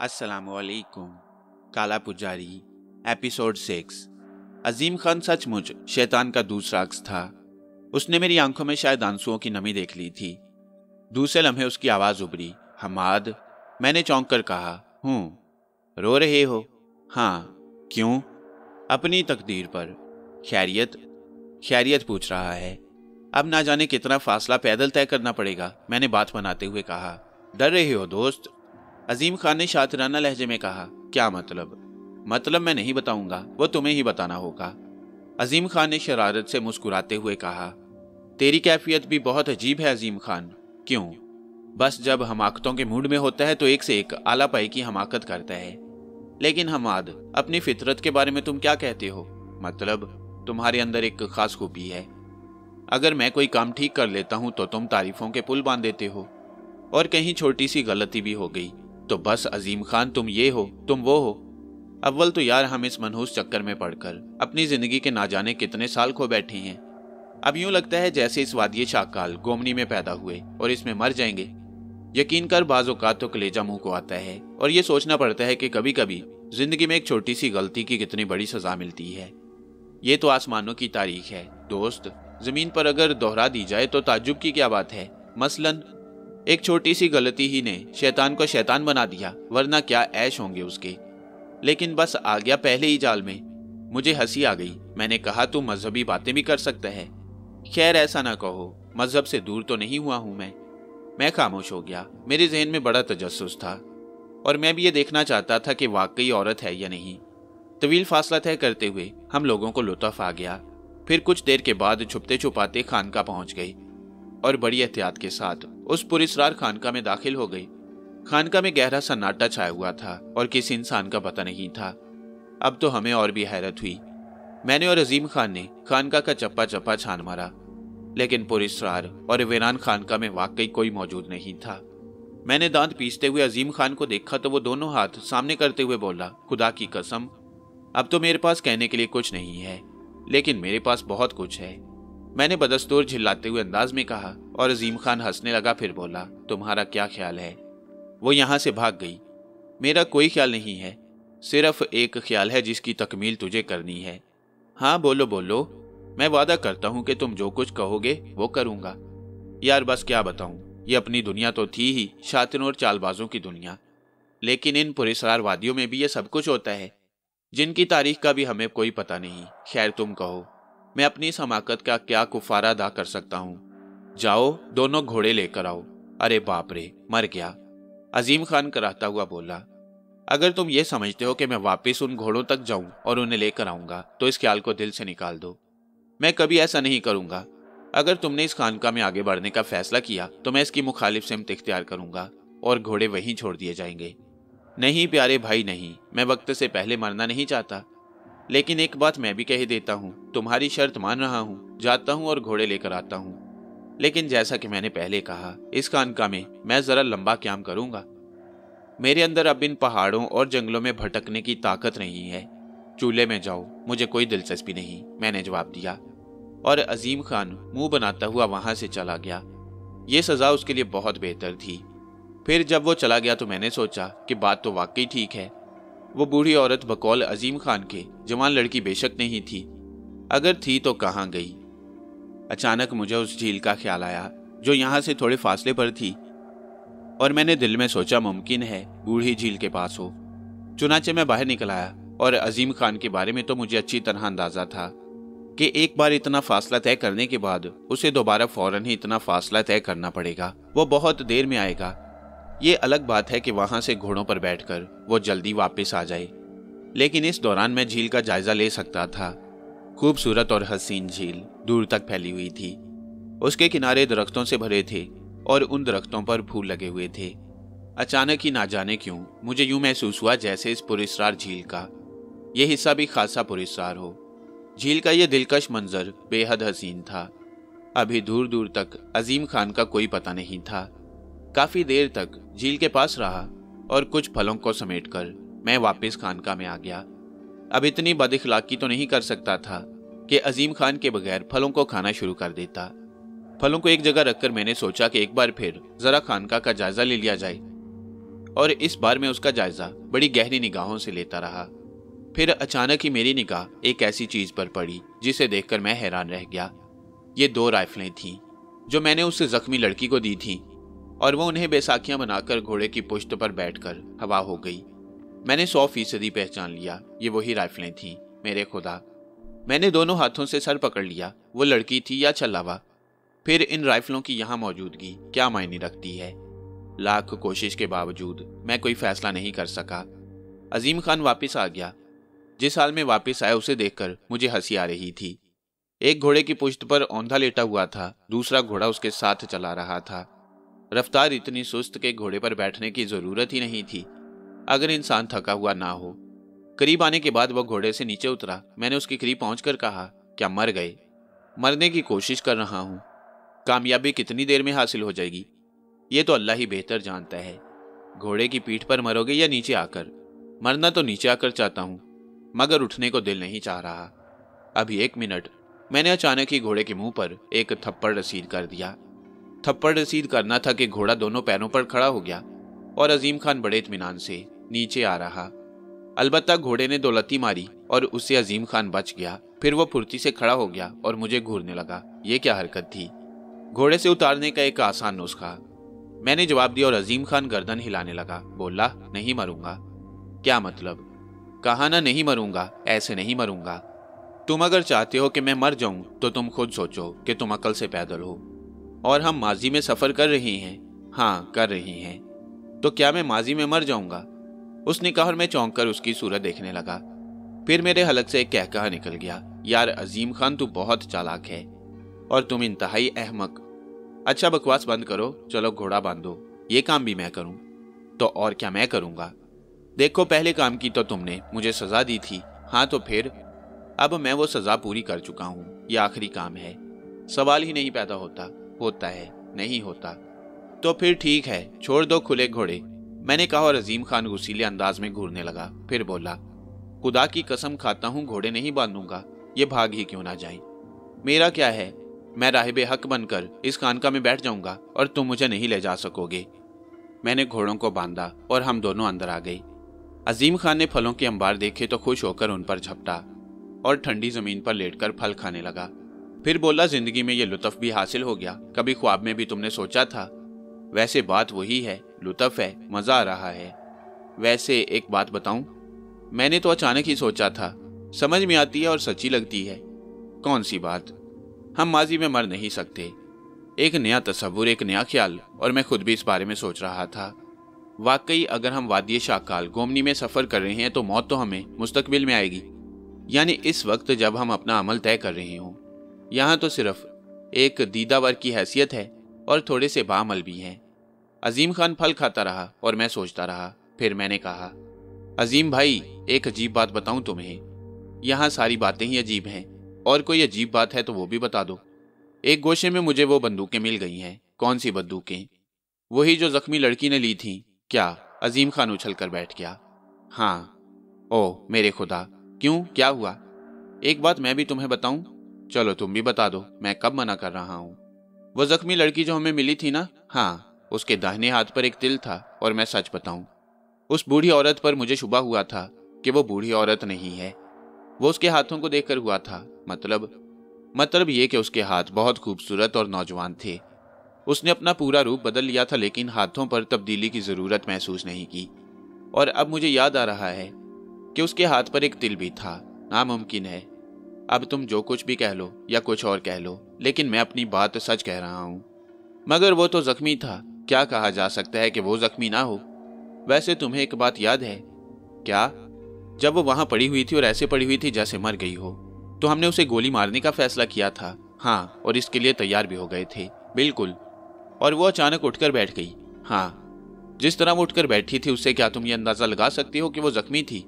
असलकुम काला पुजारी एपिसोड सिक्स अजीम खान सचमुच शैतान का दूसरा अक्स था। उसने मेरी आँखों में शायद आंसुओं की नमी देख ली थी। दूसरे लम्हे उसकी आवाज़ उभरी। हमाद, मैंने चौंक कर कहा, हूँ, रो रहे हो? हाँ क्यों? अपनी तकदीर पर। खैरियत? खैरियत पूछ रहा है। अब ना जाने कितना फासला पैदल तय करना पड़ेगा, मैंने बात बनाते हुए कहा। डर रहे हो, दोस्त? अजीम खान ने शातराना लहजे में कहा, क्या मतलब? मतलब मैं नहीं बताऊँगा, वो तुम्हें ही बताना होगा। अजीम खान ने शरारत से मुस्कुराते हुए कहा, तेरी कैफियत भी बहुत अजीब है अजीम खान। क्यों? बस जब हमाकतों के मूड में होता है तो एक से एक आला पाई की हमाकत करता है। लेकिन हमाद अपनी फितरत के बारे में तुम क्या कहते हो? मतलब तुम्हारे अंदर एक खास खूबी है। अगर मैं कोई काम ठीक कर लेता हूँ तो तुम तारीफों के पुल बाँध देते हो। और कहीं छोटी सी गलती भी हो गई। तो बस अजीम खान तुम ये हो, तुम वो हो। अव्वल तो यार हम इस मनहूस चक्कर में पड़कर अपनी ज़िंदगी के ना जाने कितने साल खो बैठे हैं। अब यूँ लगता है जैसे इस वादिय शाकाल गोमनी में पैदा हुए और इसमें मर जाएँगे। यकीन कर बाजोकात तो कलेजा मुँह को आता है और ये सोचना पड़ता है कि कभी कभी ज़िंदगी में एक छोटी सी गलती की कितनी बड़ी सजा मिलती है। ये तो आसमानों की तारीख है। दोस्त, ज़मीन पर अगर दोहरा दी जाए तो ताजुब की क्या बात है? मसलन एक छोटी सी गलती ही ने शैतान को शैतान बना दिया, वरना क्या ऐश होंगे उसके। लेकिन बस आ गया पहले ही जाल में। मुझे हँसी आ गई। मैंने कहा, तू मजहबी बातें भी कर सकता है। खैर, ऐसा ना कहो। मज़हब से दूर तो नहीं हुआ हूँ मैं। मैं खामोश हो गया। मेरे जहन में बड़ा तजस्स था। और मैं भी ये देखना चाहता था कि वाकई औरत है या नहीं। तवील फासला तय करते हुए हम लोगों को लुत्फ आ गया। फिर कुछ देर के बाद छुपते छुपाते खानका पहुँच गई और बड़ी एहतियात के साथ उस पुरिसरार खानका में दाखिल हो गई। खानका में गहरा सन्नाटा छाया हुआ था और किसी इंसान का पता नहीं था। अब तो हमें और भी हैरत हुई। मैंने और अजीम खान ने खानका का चप्पा चप्पा छान मारा। लेकिन पुरिसरार और वीरान खानका में वाकई कोई मौजूद नहीं था। मैंने दांत पीसते हुए अजीम खान को देखा तो वो दोनों हाथ सामने करते हुए बोला, खुदा की कसम, अब तो मेरे पास कहने के लिए कुछ नहीं है, लेकिन मेरे पास बहुत कुछ है। मैंने बदस्तूर झिल्लाते हुए अंदाज में कहा और अजीम खान हंसने लगा, फिर बोला, तुम्हारा क्या ख्याल है? वो यहाँ से भाग गई। मेरा कोई ख्याल नहीं है। सिर्फ़ एक ख्याल है जिसकी तकमील तुझे करनी है। हाँ बोलो बोलो। मैं वादा करता हूँ कि तुम जो कुछ कहोगे, वो करूँगा। यार, बस क्या बताऊँ? ये अपनी दुनिया तो थी ही, शातिरों और चालबाजों की दुनिया। लेकिन इन पुरिसरार वादियों में भी ये सब कुछ होता है। जिनकी तारीख का भी हमें कोई पता नहीं। खैर, तुम कहो। मैं अपनी इस हमाकत का क्या कुफारा अदा कर सकता हूँ? जाओ, दोनों घोड़े लेकर आओ। अरे बाप रे, मर गया। अजीम खान कराता हुआ बोला, अगर तुम ये समझते हो कि मैं वापस उन घोड़ों तक जाऊँ और उन्हें लेकर आऊँगा तो इस ख्याल को दिल से निकाल दो। मैं कभी ऐसा नहीं करूँगा। अगर तुमने इस खानका में आगे बढ़ने का फैसला किया तो मैं इसकी मुखालिफ सिमत इख्तियार करूँगा और घोड़े वहीं छोड़ दिए जाएँगे। नहीं, प्यारे भाई, नहीं, मैं वक्त से पहले मरना नहीं चाहता। लेकिन एक बात मैं भी कह देता हूँ, तुम्हारी शर्त मान रहा हूँ, जाता हूँ और घोड़े लेकर आता हूँ। लेकिन जैसा कि मैंने पहले कहा, इस खानका में मैं जरा लंबा क्याम करूँगा। मेरे अंदर अब इन पहाड़ों और जंगलों में भटकने की ताकत नहीं है। चूल्हे में जाओ, मुझे कोई दिलचस्पी नहीं, मैंने जवाब दिया। और अजीम खान मुँह बनाता हुआ वहाँ से चला गया। ये सजा उसके लिए बहुत बेहतर थी। फिर जब वो चला गया तो मैंने सोचा कि बात तो वाकई ठीक है। वो बूढ़ी औरत बकौल अजीम खान के जवान लड़की बेशक नहीं थी। अगर थी तो कहाँ गई? अचानक मुझे उस झील का ख्याल आया, जो यहाँ से थोड़े फासले पर थी, और मैंने दिल में सोचा मुमकिन है बूढ़ी झील के पास हो। चुनाचे मैं बाहर निकल आया, और अजीम खान के बारे में तो मुझे अच्छी तरह अंदाज़ा था कि एक बार इतना फासला तय करने के बाद उसे दोबारा फ़ौरन ही इतना फासला तय करना पड़ेगा। वो बहुत देर में आएगा। ये अलग बात है कि वहाँ से घोड़ों पर बैठकर वो जल्दी वापस आ जाए, लेकिन इस दौरान मैं झील का जायजा ले सकता था। खूबसूरत और हसीन झील दूर तक फैली हुई थी। उसके किनारे दरख्तों से भरे थे और उन दरख्तों पर फूल लगे हुए थे। अचानक ही ना जाने क्यों मुझे यूँ महसूस हुआ जैसे इस पुरिसरार झील का। यह हिस्सा भी खासा पुरिसरार हो। झील का यह दिलकश मंजर बेहद हसीन था। अभी दूर दूर तक अजीम खान का कोई पता नहीं था। काफ़ी देर तक झील के पास रहा और कुछ फलों को समेटकर मैं वापस खानका में आ गया। अब इतनी बदखलाकी तो नहीं कर सकता था कि अजीम खान के बगैर फलों को खाना शुरू कर देता। फलों को एक जगह रखकर मैंने सोचा कि एक बार फिर जरा खानका का जायजा ले लिया जाए। और इस बार मैं उसका जायजा बड़ी गहरी निगाहों से लेता रहा। फिर अचानक ही मेरी निगाह एक ऐसी चीज़ पर पड़ी, जिसे देखकर मैं हैरान रह गया। ये दो राइफलें थीं, जो मैंने उस जख्मी लड़की को दी थी, और वो उन्हें बेसाखियाँ बनाकर घोड़े की पुश्त पर बैठकर हवा हो गई। मैंने सौ फ़ीसदी पहचान लिया, ये वही राइफलें थीं, मेरे खुदा। मैंने दोनों हाथों से सर पकड़ लिया, वो लड़की थी या छलावा फिर इन राइफलों की यहाँ मौजूदगी क्या मायने रखती है? लाख कोशिश के बावजूद मैं कोई फैसला नहीं कर सका। अजीम खान वापस आ गया। जिस हाल में वापस आया, उसे देखकर मुझे हँसी आ रही थी। एक घोड़े की पुश्त पर औंधा लेटा हुआ था, दूसरा घोड़ा उसके साथ चला रहा था। रफ्तार इतनी सुस्त के घोड़े पर बैठने की ज़रूरत ही नहीं थी। अगर इंसान थका हुआ ना हो। करीब आने के बाद वह घोड़े से नीचे उतरा। मैंने उसके करीब पहुंचकर कहा, क्या मर गए? मरने की कोशिश कर रहा हूँ। कामयाबी कितनी देर में हासिल हो जाएगी? ये तो अल्लाह ही बेहतर जानता है। घोड़े की पीठ पर मरोगे या नीचे आकर? मरना तो नीचे आकर चाहता हूँ, मगर उठने को दिल नहीं चाह रहा। अभी एक मिनट। मैंने अचानक ही घोड़े के मुँह पर एक थप्पड़ रसीद कर दिया। थप्पड़ रसीद करना था कि घोड़ा दोनों पैरों पर खड़ा हो गया और अजीम खान बड़े इतमान से नीचे आ रहा। अलबत्ता घोड़े ने दौलती मारी और उससे अजीम खान बच गया। फिर वो फुर्ती से खड़ा हो गया और मुझे घूरने लगा। ये क्या हरकत थी? घोड़े से उतारने का एक आसान नुस्खा। मैंने जवाब दिया और अजीम खान गर्दन हिलाने लगा। बोला, नहीं मरूँगा। क्या मतलब? कहा ना नहीं मरूँगा, ऐसे नहीं मरूँगा। तुम अगर चाहते हो कि मैं मर जाऊँ तो तुम खुद सोचो कि तुम अकल से पैदल हो। और हम माजी में सफ़र कर रही हैं। हाँ कर रही हैं। तो क्या मैं माजी में मर जाऊँगा? उसने कहा और मैं चौंक कर उसकी सूरत देखने लगा। फिर मेरे हलक से एक कह कहा निकल गया, यार अजीम खान, तू बहुत चालाक है और तुम इंतहाई अहमक। अच्छा बकवास बंद करो, चलो घोड़ा बांधो, ये काम भी मैं करूँ तो और क्या मैं करूँगा? देखो, पहले काम की तो तुमने मुझे सजा दी थी हाँ तो फिर, अब मैं वो सजा पूरी कर चुका हूँ, ये आखिरी काम है। सवाल ही नहीं पैदा होता होता है, नहीं होता। तो फिर ठीक है, छोड़ दो खुले घोड़े मैंने कहा और अजीम खान गुसीले अंदाज में घूरने लगा। फिर बोला, खुदा की कसम खाता हूँ, घोड़े नहीं बांधूँगा। ये भाग ही क्यों ना जाए? मेरा क्या है? मैं राहिब हक बनकर इस खानका में बैठ जाऊँगा और तुम मुझे नहीं ले जा सकोगे। मैंने घोड़ों को बांधा और हम दोनों अंदर आ गए। अजीम खान ने फलों के अंबार देखे तो खुश होकर उन पर झपटा और ठंडी ज़मीन पर लेटकर फल खाने लगा। फिर बोला, ज़िंदगी में ये लुत्फ भी हासिल हो गया। कभी ख्वाब में भी तुमने सोचा था? वैसे बात वही है। लुत्फ है, मज़ा आ रहा है। वैसे एक बात बताऊँ, मैंने तो अचानक ही सोचा था, समझ में आती है और सच्ची लगती है। कौन सी बात? हम माजी में मर नहीं सकते। एक नया तस्वुर, एक नया ख्याल, और मैं खुद भी इस बारे में सोच रहा था। वाकई, अगर हम वादी शाकाल, गोमनी में सफ़र कर रहे हैं तो मौत तो हमें मुस्तकबिल में आएगी। यानी इस वक्त जब हम अपना अमल तय कर रहे हों। यहाँ तो सिर्फ़ एक दीदावर की हैसियत है, और थोड़े से बामल भी हैं। अजीम खान फल खाता रहा और मैं सोचता रहा, फिर मैंने कहा, अजीम भाई, एक अजीब बात बताऊँ तुम्हें। यहाँ सारी बातें ही अजीब हैं, और कोई अजीब बात है तो वो भी बता दो। एक गोशे में मुझे वो बंदूकें मिल गई हैं कौन सी बंदूकें? वही जो जख्मी लड़की ने ली थी, क्या अजीम खान उछल कर बैठ गया? हाँ। ओ मेरे खुदा, क्यों, क्या हुआ? एक बात मैं भी तुम्हें बताऊँ? चलो तुम भी बता दो, मैं कब मना कर रहा हूँ? वो जख्मी लड़की जो हमें मिली थी ना? हाँ। उसके दाहिने हाथ पर एक तिल था और मैं सच बताऊँ, उस बूढ़ी औरत पर मुझे शुबा हुआ था कि वो बूढ़ी औरत नहीं है। वो उसके हाथों को देखकर हुआ था मतलब मतलब ये कि उसके हाथ बहुत खूबसूरत और नौजवान थे। उसने अपना पूरा रूप बदल लिया था, लेकिन हाथों पर तब्दीली की ज़रूरत महसूस नहीं की। और अब मुझे याद आ रहा है कि उसके हाथ पर एक तिल भी था, नामुमकिन है। अब तुम जो कुछ भी कह लो या कुछ और कह लो, लेकिन मैं अपनी बात सच कह रहा हूँ। मगर वो तो जख्मी था क्या कहा जा सकता है कि वो जख्मी ना हो? वैसे तुम्हें एक बात याद है। क्या? जब वो वहाँ पड़ी हुई थी और ऐसे पड़ी हुई थी जैसे मर गई हो तो हमने उसे गोली मारने का फैसला किया था। हाँ और इसके लिए तैयार भी हो गए थे। बिल्कुल। और वो अचानक उठकर बैठ गई। हाँ। जिस तरह वो उठकर बैठी थी, उससे क्या तुम ये अंदाज़ा लगा सकती हो कि वो जख्मी थी?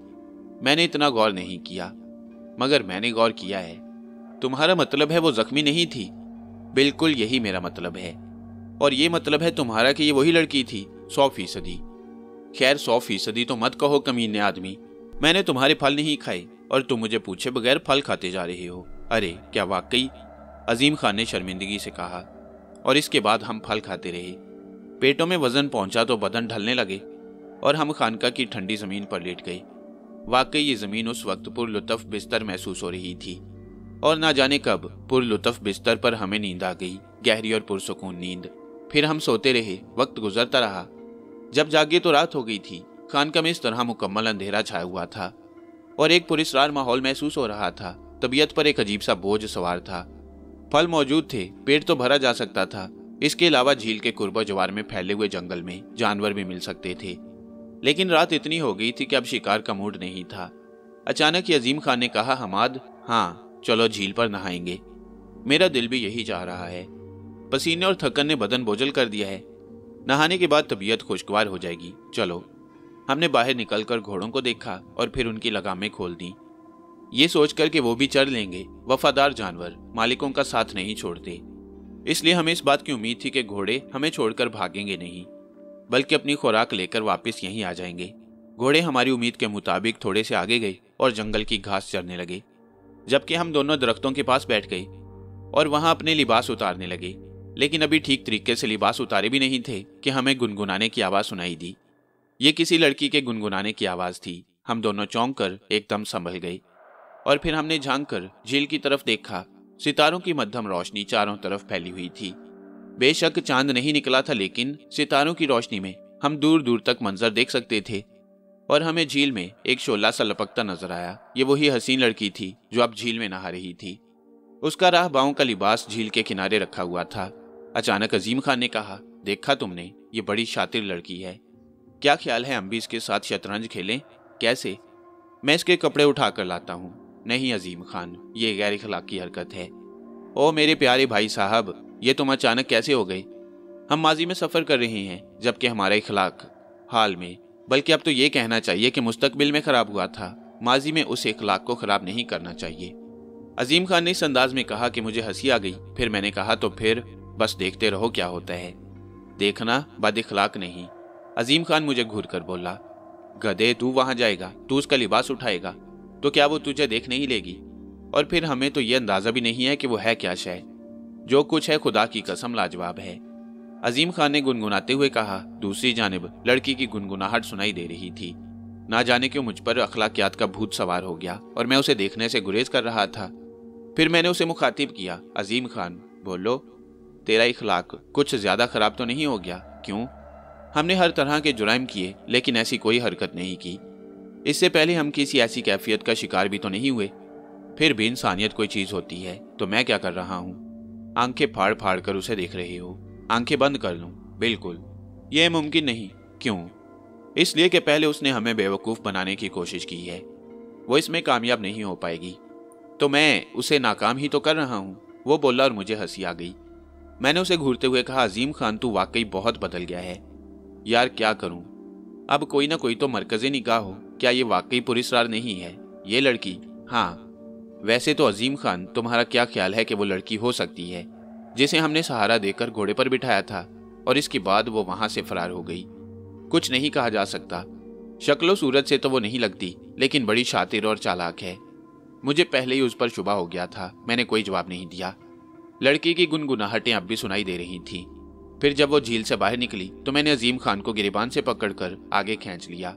मैंने इतना गौर नहीं किया। मगर मैंने गौर किया है। तुम्हारा मतलब है वो जख्मी नहीं थी। बिल्कुल यही मेरा मतलब है। और ये मतलब है तुम्हारा कि ये वही लड़की थी, सौ फ़ीसदी। खैर, सौ फ़ीसदी तो मत कहो, कमीने आदमी। मैंने तुम्हारे फल नहीं खाए, और तुम मुझे पूछे बगैर फल खाते जा रहे हो। अरे, क्या वाकई? अजीम खान ने शर्मिंदगी से कहा, और इसके बाद हम फल खाते रहे। पेटों में वज़न पहुँचा तो बदन ढलने लगे, और हम खानका की ठंडी ज़मीन पर लेट गए। वाकई ये ज़मीन उस वक्त पुरलुतफ बिस्तर महसूस हो रही थी, और ना जाने कब पुरलुतफ बिस्तर पर हमें नींद आ गई, गहरी और पुरसकून नींद। फिर हम सोते रहे, वक्त गुजरता रहा। जब जागे तो रात हो गई थी। खानका में इस तरह मुकम्मल अंधेरा छाया हुआ था और एक पुरिसरार माहौल महसूस हो रहा था। तबीयत पर एक अजीब सा बोझ सवार था। फल मौजूद थे, पेट तो भरा जा सकता था। इसके अलावा झील के कुर्बा जवार में फैले हुए जंगल में जानवर भी मिल सकते थे। लेकिन रात इतनी हो गई थी कि अब शिकार का मूड नहीं था। अचानक अजीम खान ने कहा, हमाद हाँ चलो झील पर नहाएँगे। मेरा दिल भी यही चाह रहा है। पसीने और थकन ने बदन बोझल कर दिया है। नहाने के बाद तबीयत खुशगवार हो जाएगी। चलो। हमने बाहर निकलकर घोड़ों को देखा और फिर उनकी लगामें खोल दी। ये सोचकर कि वो भी चढ़ लेंगे। वफादार जानवर, मालिकों का साथ नहीं छोड़ते। इसलिए हमें इस बात की उम्मीद थी कि घोड़े हमें छोड़कर भागेंगे नहीं, बल्कि अपनी खुराक लेकर वापस यहीं आ जाएँगे। घोड़े हमारी उम्मीद के मुताबिक थोड़े से आगे गए और जंगल की घास चरने लगे, जबकि हम दोनों दरख्तों के पास बैठ गए और वहाँ अपने लिबास उतारने लगे। लेकिन अभी ठीक तरीके से लिबास उतारे भी नहीं थे कि हमें गुनगुनाने की आवाज़ सुनाई दी। ये किसी लड़की के गुनगुनाने की आवाज़ थी। हम दोनों चौंक कर एकदम संभल गए। और फिर हमने झाँक कर झील की तरफ़ देखा। सितारों की मध्यम रोशनी चारों तरफ़ फैली हुई थी। बेशक चाँद नहीं निकला था, लेकिन सितारों की रोशनी में हम दूर दूर तक मंजर देख सकते थे। और हमें झील में एक शोला सा लपकता नज़र आया। ये वही हसीन लड़की थी जो अब झील में नहा रही थी। उसका राह बाहों का लिबास झील के किनारे रखा हुआ था। अचानक अजीम खान ने कहा, देखा तुमने, ये बड़ी शातिर लड़की है। क्या ख्याल है हम भी इसके साथ शतरंज खेलें? कैसे? मैं इसके कपड़े उठा कर लाता हूँ। नहीं अजीम खान, ये गैर की हरकत है। ओ मेरे प्यारे भाई साहब, ये तुम अचानक कैसे हो गए? हम माजी में सफ़र कर रहे हैं, जबकि हमारा इखलाक। हाल में, बल्कि अब तो ये कहना चाहिए कि मुस्तकबिल में ख़राब हुआ था। माजी में उस इखलाक को ख़राब नहीं करना चाहिए। अजीम खान ने इस अंदाज में कहा कि मुझे हँसी आ गई। फिर मैंने कहा तो फिर बस देखते रहो क्या होता है। देखना बद इखलाक नहीं। अजीम खान मुझे घूर कर बोला, गधे, तू वहाँ जाएगा, तू उसका लिबास उठाएगा तो क्या वो तुझे देख नहीं लेगी? और फिर हमें तो ये अंदाज़ा भी नहीं है कि वो है क्या शय। जो कुछ है खुदा की कसम लाजवाब है। अजीम खान ने गुनगुनाते हुए कहा, दूसरी जानब, लड़की की गुनगुनाहट सुनाई दे रही थी। ना जाने क्यों मुझ पर अखलाकियात का भूत सवार हो गया, और मैं उसे देखने से गुरेज कर रहा था। फिर मैंने उसे मुखातिब किया। अजीम खान बोलो तेरा इखलाक कुछ ज़्यादा खराब तो नहीं हो गया? क्यों? हमने हर तरह के जुराइम किए, लेकिन ऐसी कोई हरकत नहीं की। इससे पहले हम किसी ऐसी कैफियत का शिकार भी तो नहीं हुए। फिर भी इंसानियत कोई चीज़ होती है तो मैं क्या कर रहा हूँ? आँखें फाड़ फाड़ कर उसे देख रही हो। आँखें बंद कर लूँ, बिल्कुल। यह मुमकिन नहीं। क्यों? इसलिए कि पहले उसने हमें बेवकूफ़ बनाने की कोशिश की है। वो इसमें कामयाब नहीं हो पाएगी। तो मैं उसे नाकाम ही तो कर रहा हूँ। वो बोला और मुझे हँसी आ गई। मैंने उसे घूरते हुए कहा, अजीम खान, तू वाकई बहुत बदल गया है। यार, क्या करूँ? अब कोई ना कोई तो मरकजी निगाह हो। क्या ये वाकई पुरिसरार नहीं है? ये लड़की हाँ वैसे तो अजीम खान, तुम्हारा क्या ख्याल है कि वो लड़की हो सकती है? जिसे हमने सहारा देकर घोड़े पर बिठाया था, और इसके बाद वो वहाँ से फरार हो गई। कुछ नहीं कहा जा सकता। शक्लो सूरत से तो वो नहीं लगती, लेकिन बड़ी शातिर और चालाक है। मुझे पहले ही उस पर शुबा हो गया था। मैंने कोई जवाब नहीं दिया। लड़की की गुनगुनाहटें अब भी सुनाई दे रही थी। फिर जब वो झील से बाहर निकली तो मैंने अजीम खान को गिरेबान से पकड़कर आगे खींच लिया।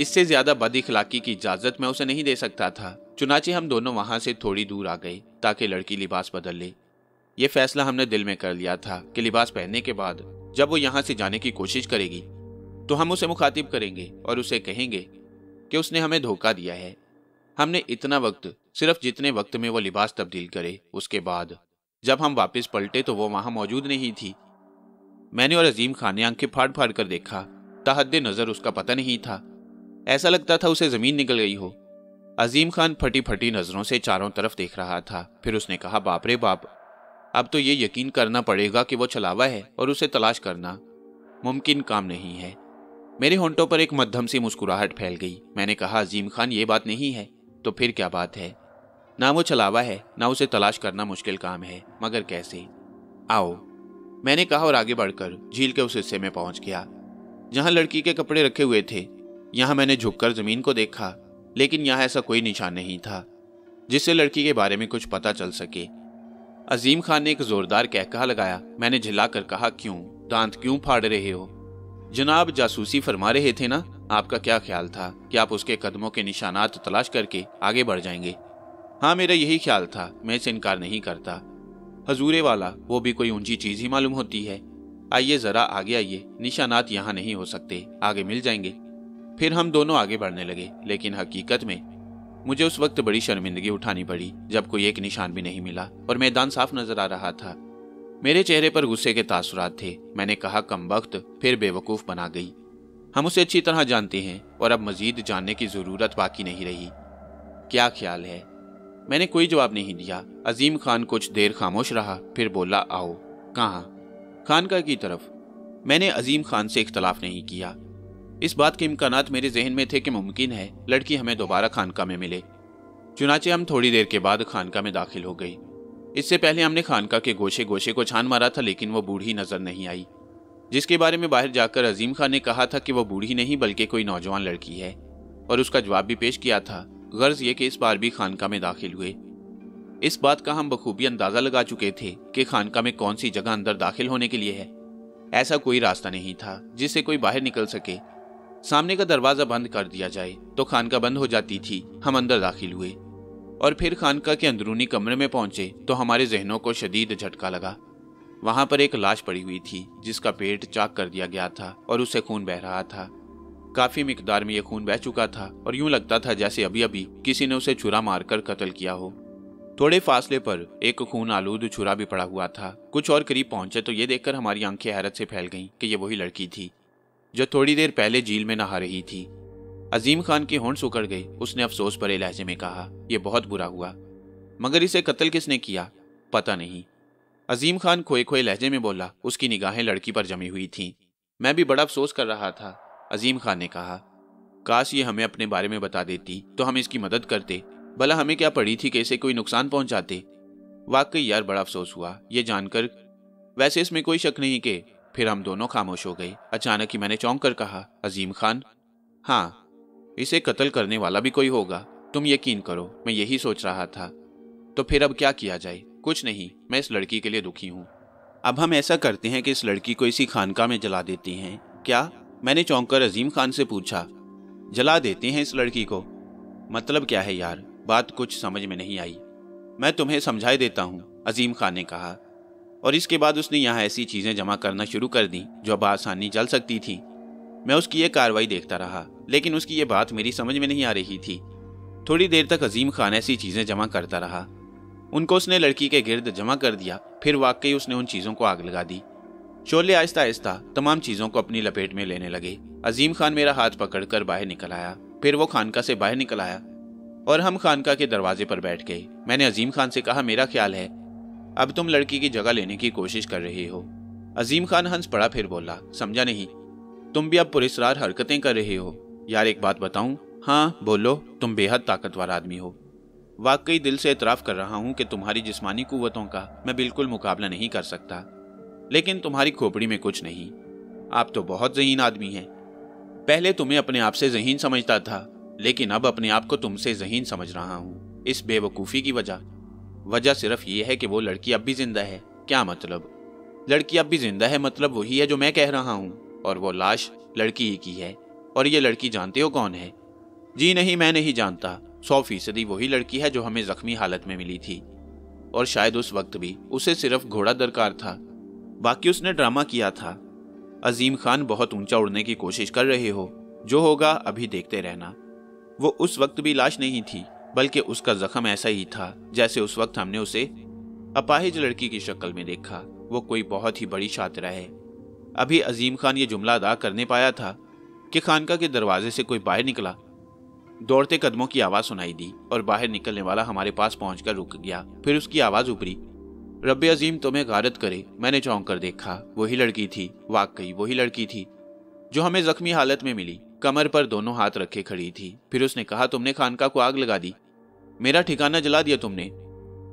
इससे ज़्यादा बद इखलाकी की इजाज़त मैं उसे नहीं दे सकता था। चुनाचे हम दोनों वहाँ से थोड़ी दूर आ गए, ताकि लड़की लिबास बदल ले। ये फैसला हमने दिल में कर लिया था कि लिबास पहनने के बाद जब वो यहाँ से जाने की कोशिश करेगी तो हम उसे मुखातिब करेंगे और उसे कहेंगे कि उसने हमें धोखा दिया है। हमने इतना वक्त, सिर्फ़ जितने वक्त में वो लिबास तब्दील करे, उसके बाद जब हम वापस पलटे तो वो वहाँ मौजूद नहीं थी। मैंने और अजीम खान ने आँखें फाड़ फाड़ कर देखा। तहद नज़र उसका पता नहीं था। ऐसा लगता था उसे ज़मीन निकल गई हो। अजीम खान फटी फटी नज़रों से चारों तरफ़ देख रहा था। फिर उसने कहा बाप रे बाप, अब तो ये यकीन करना पड़ेगा कि वो चलावा है और उसे तलाश करना मुमकिन काम नहीं है। मेरे होंठों पर एक मध्यम सी मुस्कुराहट फैल गई। मैंने कहा, अजीम खान, ये बात नहीं है तो फिर क्या बात है? ना वो चलावा है, ना उसे तलाश करना मुश्किल काम है, मगर कैसे? आओ, मैंने कहा और आगे बढ़कर झील के उस हिस्से में पहुँच गया, जहाँ लड़की के कपड़े रखे हुए थे। यहाँ मैंने झुककर ज़मीन को देखा, लेकिन यहाँ ऐसा कोई निशान नहीं था, जिससे लड़की के बारे में कुछ पता चल सके। अजीम खान ने एक जोरदार कहकहा लगाया। मैंने झिलाकर कहा, क्यों? दांत क्यों फाड़ रहे हो? जनाब, जासूसी फरमा रहे थे ना? आपका क्या ख्याल था? कि आप उसके कदमों के निशानात तलाश करके आगे बढ़ जाएँगे? हाँ मेरा यही ख्याल था। मैं इसे इनकार नहीं करता। हजूरे वाला, वो भी कोई ऊँची चीज़ ही मालूम होती है। आइए जरा आगे आइए। निशानात यहाँ नहीं हो सकते। आगे मिल जाएँगे। फिर हम दोनों आगे बढ़ने लगे, लेकिन हकीकत में मुझे उस वक्त बड़ी शर्मिंदगी उठानी पड़ी, जब कोई एक निशान भी नहीं मिला, और मैदान साफ़ नज़र आ रहा था। मेरे चेहरे पर गुस्से के तासुरात थे। मैंने कहा, कम वक्त, फिर बेवकूफ़ बना गई। हम उसे अच्छी तरह जानते हैं, और अब मजीद जानने की ज़रूरत बाकी नहीं रही। क्या ख्याल है? मैंने कोई जवाब नहीं दिया। अजीम खान कुछ देर खामोश रहा, फिर बोला, आओ, कहा? खानका की तरफ़। मैंने अजीम खान से इख्तलाफ नहीं किया। इस बात के इम्कान मेरे जहन में थे कि मुमकिन है, लड़की हमें दोबारा खानका में मिले। चुनाचे हम थोड़ी देर के बाद खानका में दाखिल हो गई। इससे पहले हमने खानका के गोशे गोशे को छान मारा था, लेकिन वो बूढ़ी नज़र नहीं आई। जिसके बारे में बाहर जाकर अजीम खान ने कहा था कि वह बूढ़ी नहीं, बल्कि कोई नौजवान लड़की है, और उसका जवाब भी पेश किया था। गर्ज ये कि इस बार भी खानका में दाखिल हुए। इस बात का हम बखूबी अंदाज़ा लगा चुके थे कि खानका में कौन सी जगह अंदर दाखिल होने के लिए है। ऐसा कोई रास्ता नहीं था जिससे कोई बाहर निकल सके। सामने का दरवाज़ा बंद कर दिया जाए तो खानका बंद हो जाती थी, हम अंदर दाखिल हुए। और फिर खानका के अंदरूनी कमरे में पहुँचे तो हमारे जहनों को शदीद झटका लगा। वहाँ पर एक लाश पड़ी हुई थी, जिसका पेट चाक कर दिया गया था और उससे खून बह रहा था। काफ़ी मिकदार में यह खून बह चुका था और यूँ लगता था जैसे अभी अभी किसी ने उसे छुरा मारकर कत्ल किया हो। थोड़े फासले पर एक खून आलूद छुरा भी पड़ा हुआ था। कुछ और करीब पहुँचे तो ये देखकर हमारी आँखें हैरत से फैल गईं कि ये वही लड़की थी, जो थोड़ी देर पहले झील में नहा रही थी। अजीम खान की होंठ सुकड़ गई। उसने अफसोस भरे लहजे में कहा यह बहुत बुरा हुआ। मगर इसे कत्ल किसने किया? पता नहीं। अजीम खान खोए खोए लहजे में बोला, उसकी निगाहें लड़की पर जमी हुई थीं। मैं भी बड़ा अफसोस कर रहा था। अजीम खान ने कहा, काश ये हमें अपने बारे में बता देती तो हम इसकी मदद करते। भला हमें क्या पड़ी थी कैसे कोई नुकसान पहुंचाते? वाकई यार, बड़ा अफसोस हुआ। ये जानकर वैसे इसमें कोई शक नहीं कि फिर हम दोनों खामोश हो गए। अचानक ही मैंने चौंक कर कहा, अजीम खान हाँ इसे कत्ल करने वाला भी कोई होगा। तुम यकीन करो, मैं यही सोच रहा था। तो फिर अब क्या किया जाए? कुछ नहीं, मैं इस लड़की के लिए दुखी हूँ। अब हम ऐसा करते हैं कि इस लड़की को इसी खानका में जला देते हैं। क्या? मैंने चौंक अजीम खान से पूछा, जला देते हैं इस लड़की को? मतलब क्या है यार? बात कुछ समझ में नहीं आई। मैं तुम्हें समझाई देता हूँ, अजीम खान ने कहा। और इसके बाद उसने यहाँ ऐसी चीज़ें जमा करना शुरू कर दी, जो अब आसानी चल सकती थी। मैं उसकी ये कार्रवाई देखता रहा, लेकिन उसकी ये बात मेरी समझ में नहीं आ रही थी। थोड़ी देर तक अजीम खान ऐसी चीज़ें जमा करता रहा। उनको उसने लड़की के गिर्द जमा कर दिया, फिर वाकई उसने उन चीज़ों को आग लगा दी। शोले आहिस्ता आहिस्ता तमाम चीज़ों को अपनी लपेट में लेने लगे। अजीम खान मेरा हाथ पकड़कर बाहर निकल आया। फिर वो खानका से बाहर निकल आया और हम खानका के दरवाजे पर बैठ गए। मैंने अजीम खान से कहा, मेरा ख्याल है, अब तुम लड़की की जगह लेने की कोशिश कर रहे हो। अजीम खान हंस पड़ा, फिर बोला, समझा नहीं, तुम भी अब पुरस्कार हरकतें कर रहे हो। यार, एक बात बताऊँ? हाँ बोलो, तुम बेहद ताकतवर आदमी हो। वाकई दिल से इतराफ कर रहा हूँ कि तुम्हारी जिस्मानी कुवतों का मैं बिल्कुल मुकाबला नहीं कर सकता। लेकिन तुम्हारी खोपड़ी में कुछ नहीं। आप तो बहुत जहीन आदमी हैं। पहले तुम्हें अपने आप से जहीन समझता था, लेकिन अब अपने आप को तुमसे जहीन समझ रहा हूँ, इस बेवकूफ़ी की वजह। वजह सिर्फ़ ये है कि वो लड़की अब भी ज़िंदा है। क्या मतलब? लड़की अब भी ज़िंदा है मतलब वही है जो मैं कह रहा हूँ, और वो लाश लड़की ही की है, और ये लड़की जानते हो कौन है? जी नहीं, मैं नहीं जानता। सौ फ़ीसदी वही लड़की है जो हमें जख्मी हालत में मिली थी। और शायद उस वक्त भी उसे सिर्फ़ घोड़ा दरकार था। बाकी उसने ड्रामा किया था। अजीम खान बहुत ऊँचा उड़ने की कोशिश कर रहे हो। जो होगा, अभी देखते रहना। वो उस वक्त भी लाश नहीं थी, बल्कि उसका जख्म ऐसा ही था, जैसे उस वक्त हमने उसे अपाहिज लड़की की शक्ल में देखा। वो कोई बहुत ही बड़ी छात्रा है अभी अजीम खान ये जुमला अदा करने पाया था कि खानका के दरवाजे से कोई बाहर निकला। दौड़ते कदमों की आवाज़ सुनाई दी और बाहर निकलने वाला हमारे पास पहुंचकर रुक गया। फिर उसकी आवाज़ उपरी रब्बे अजीम तुम्हें गारत करे। मैंने चौंक कर देखा, वही लड़की थी। वाकई, वही लड़की थी, जो हमें जख्मी हालत में मिली। कमर पर दोनों हाथ रखे खड़ी थी। फिर उसने कहा, तुमने खानका को आग लगा दी। मेरा ठिकाना जला दिया तुमने।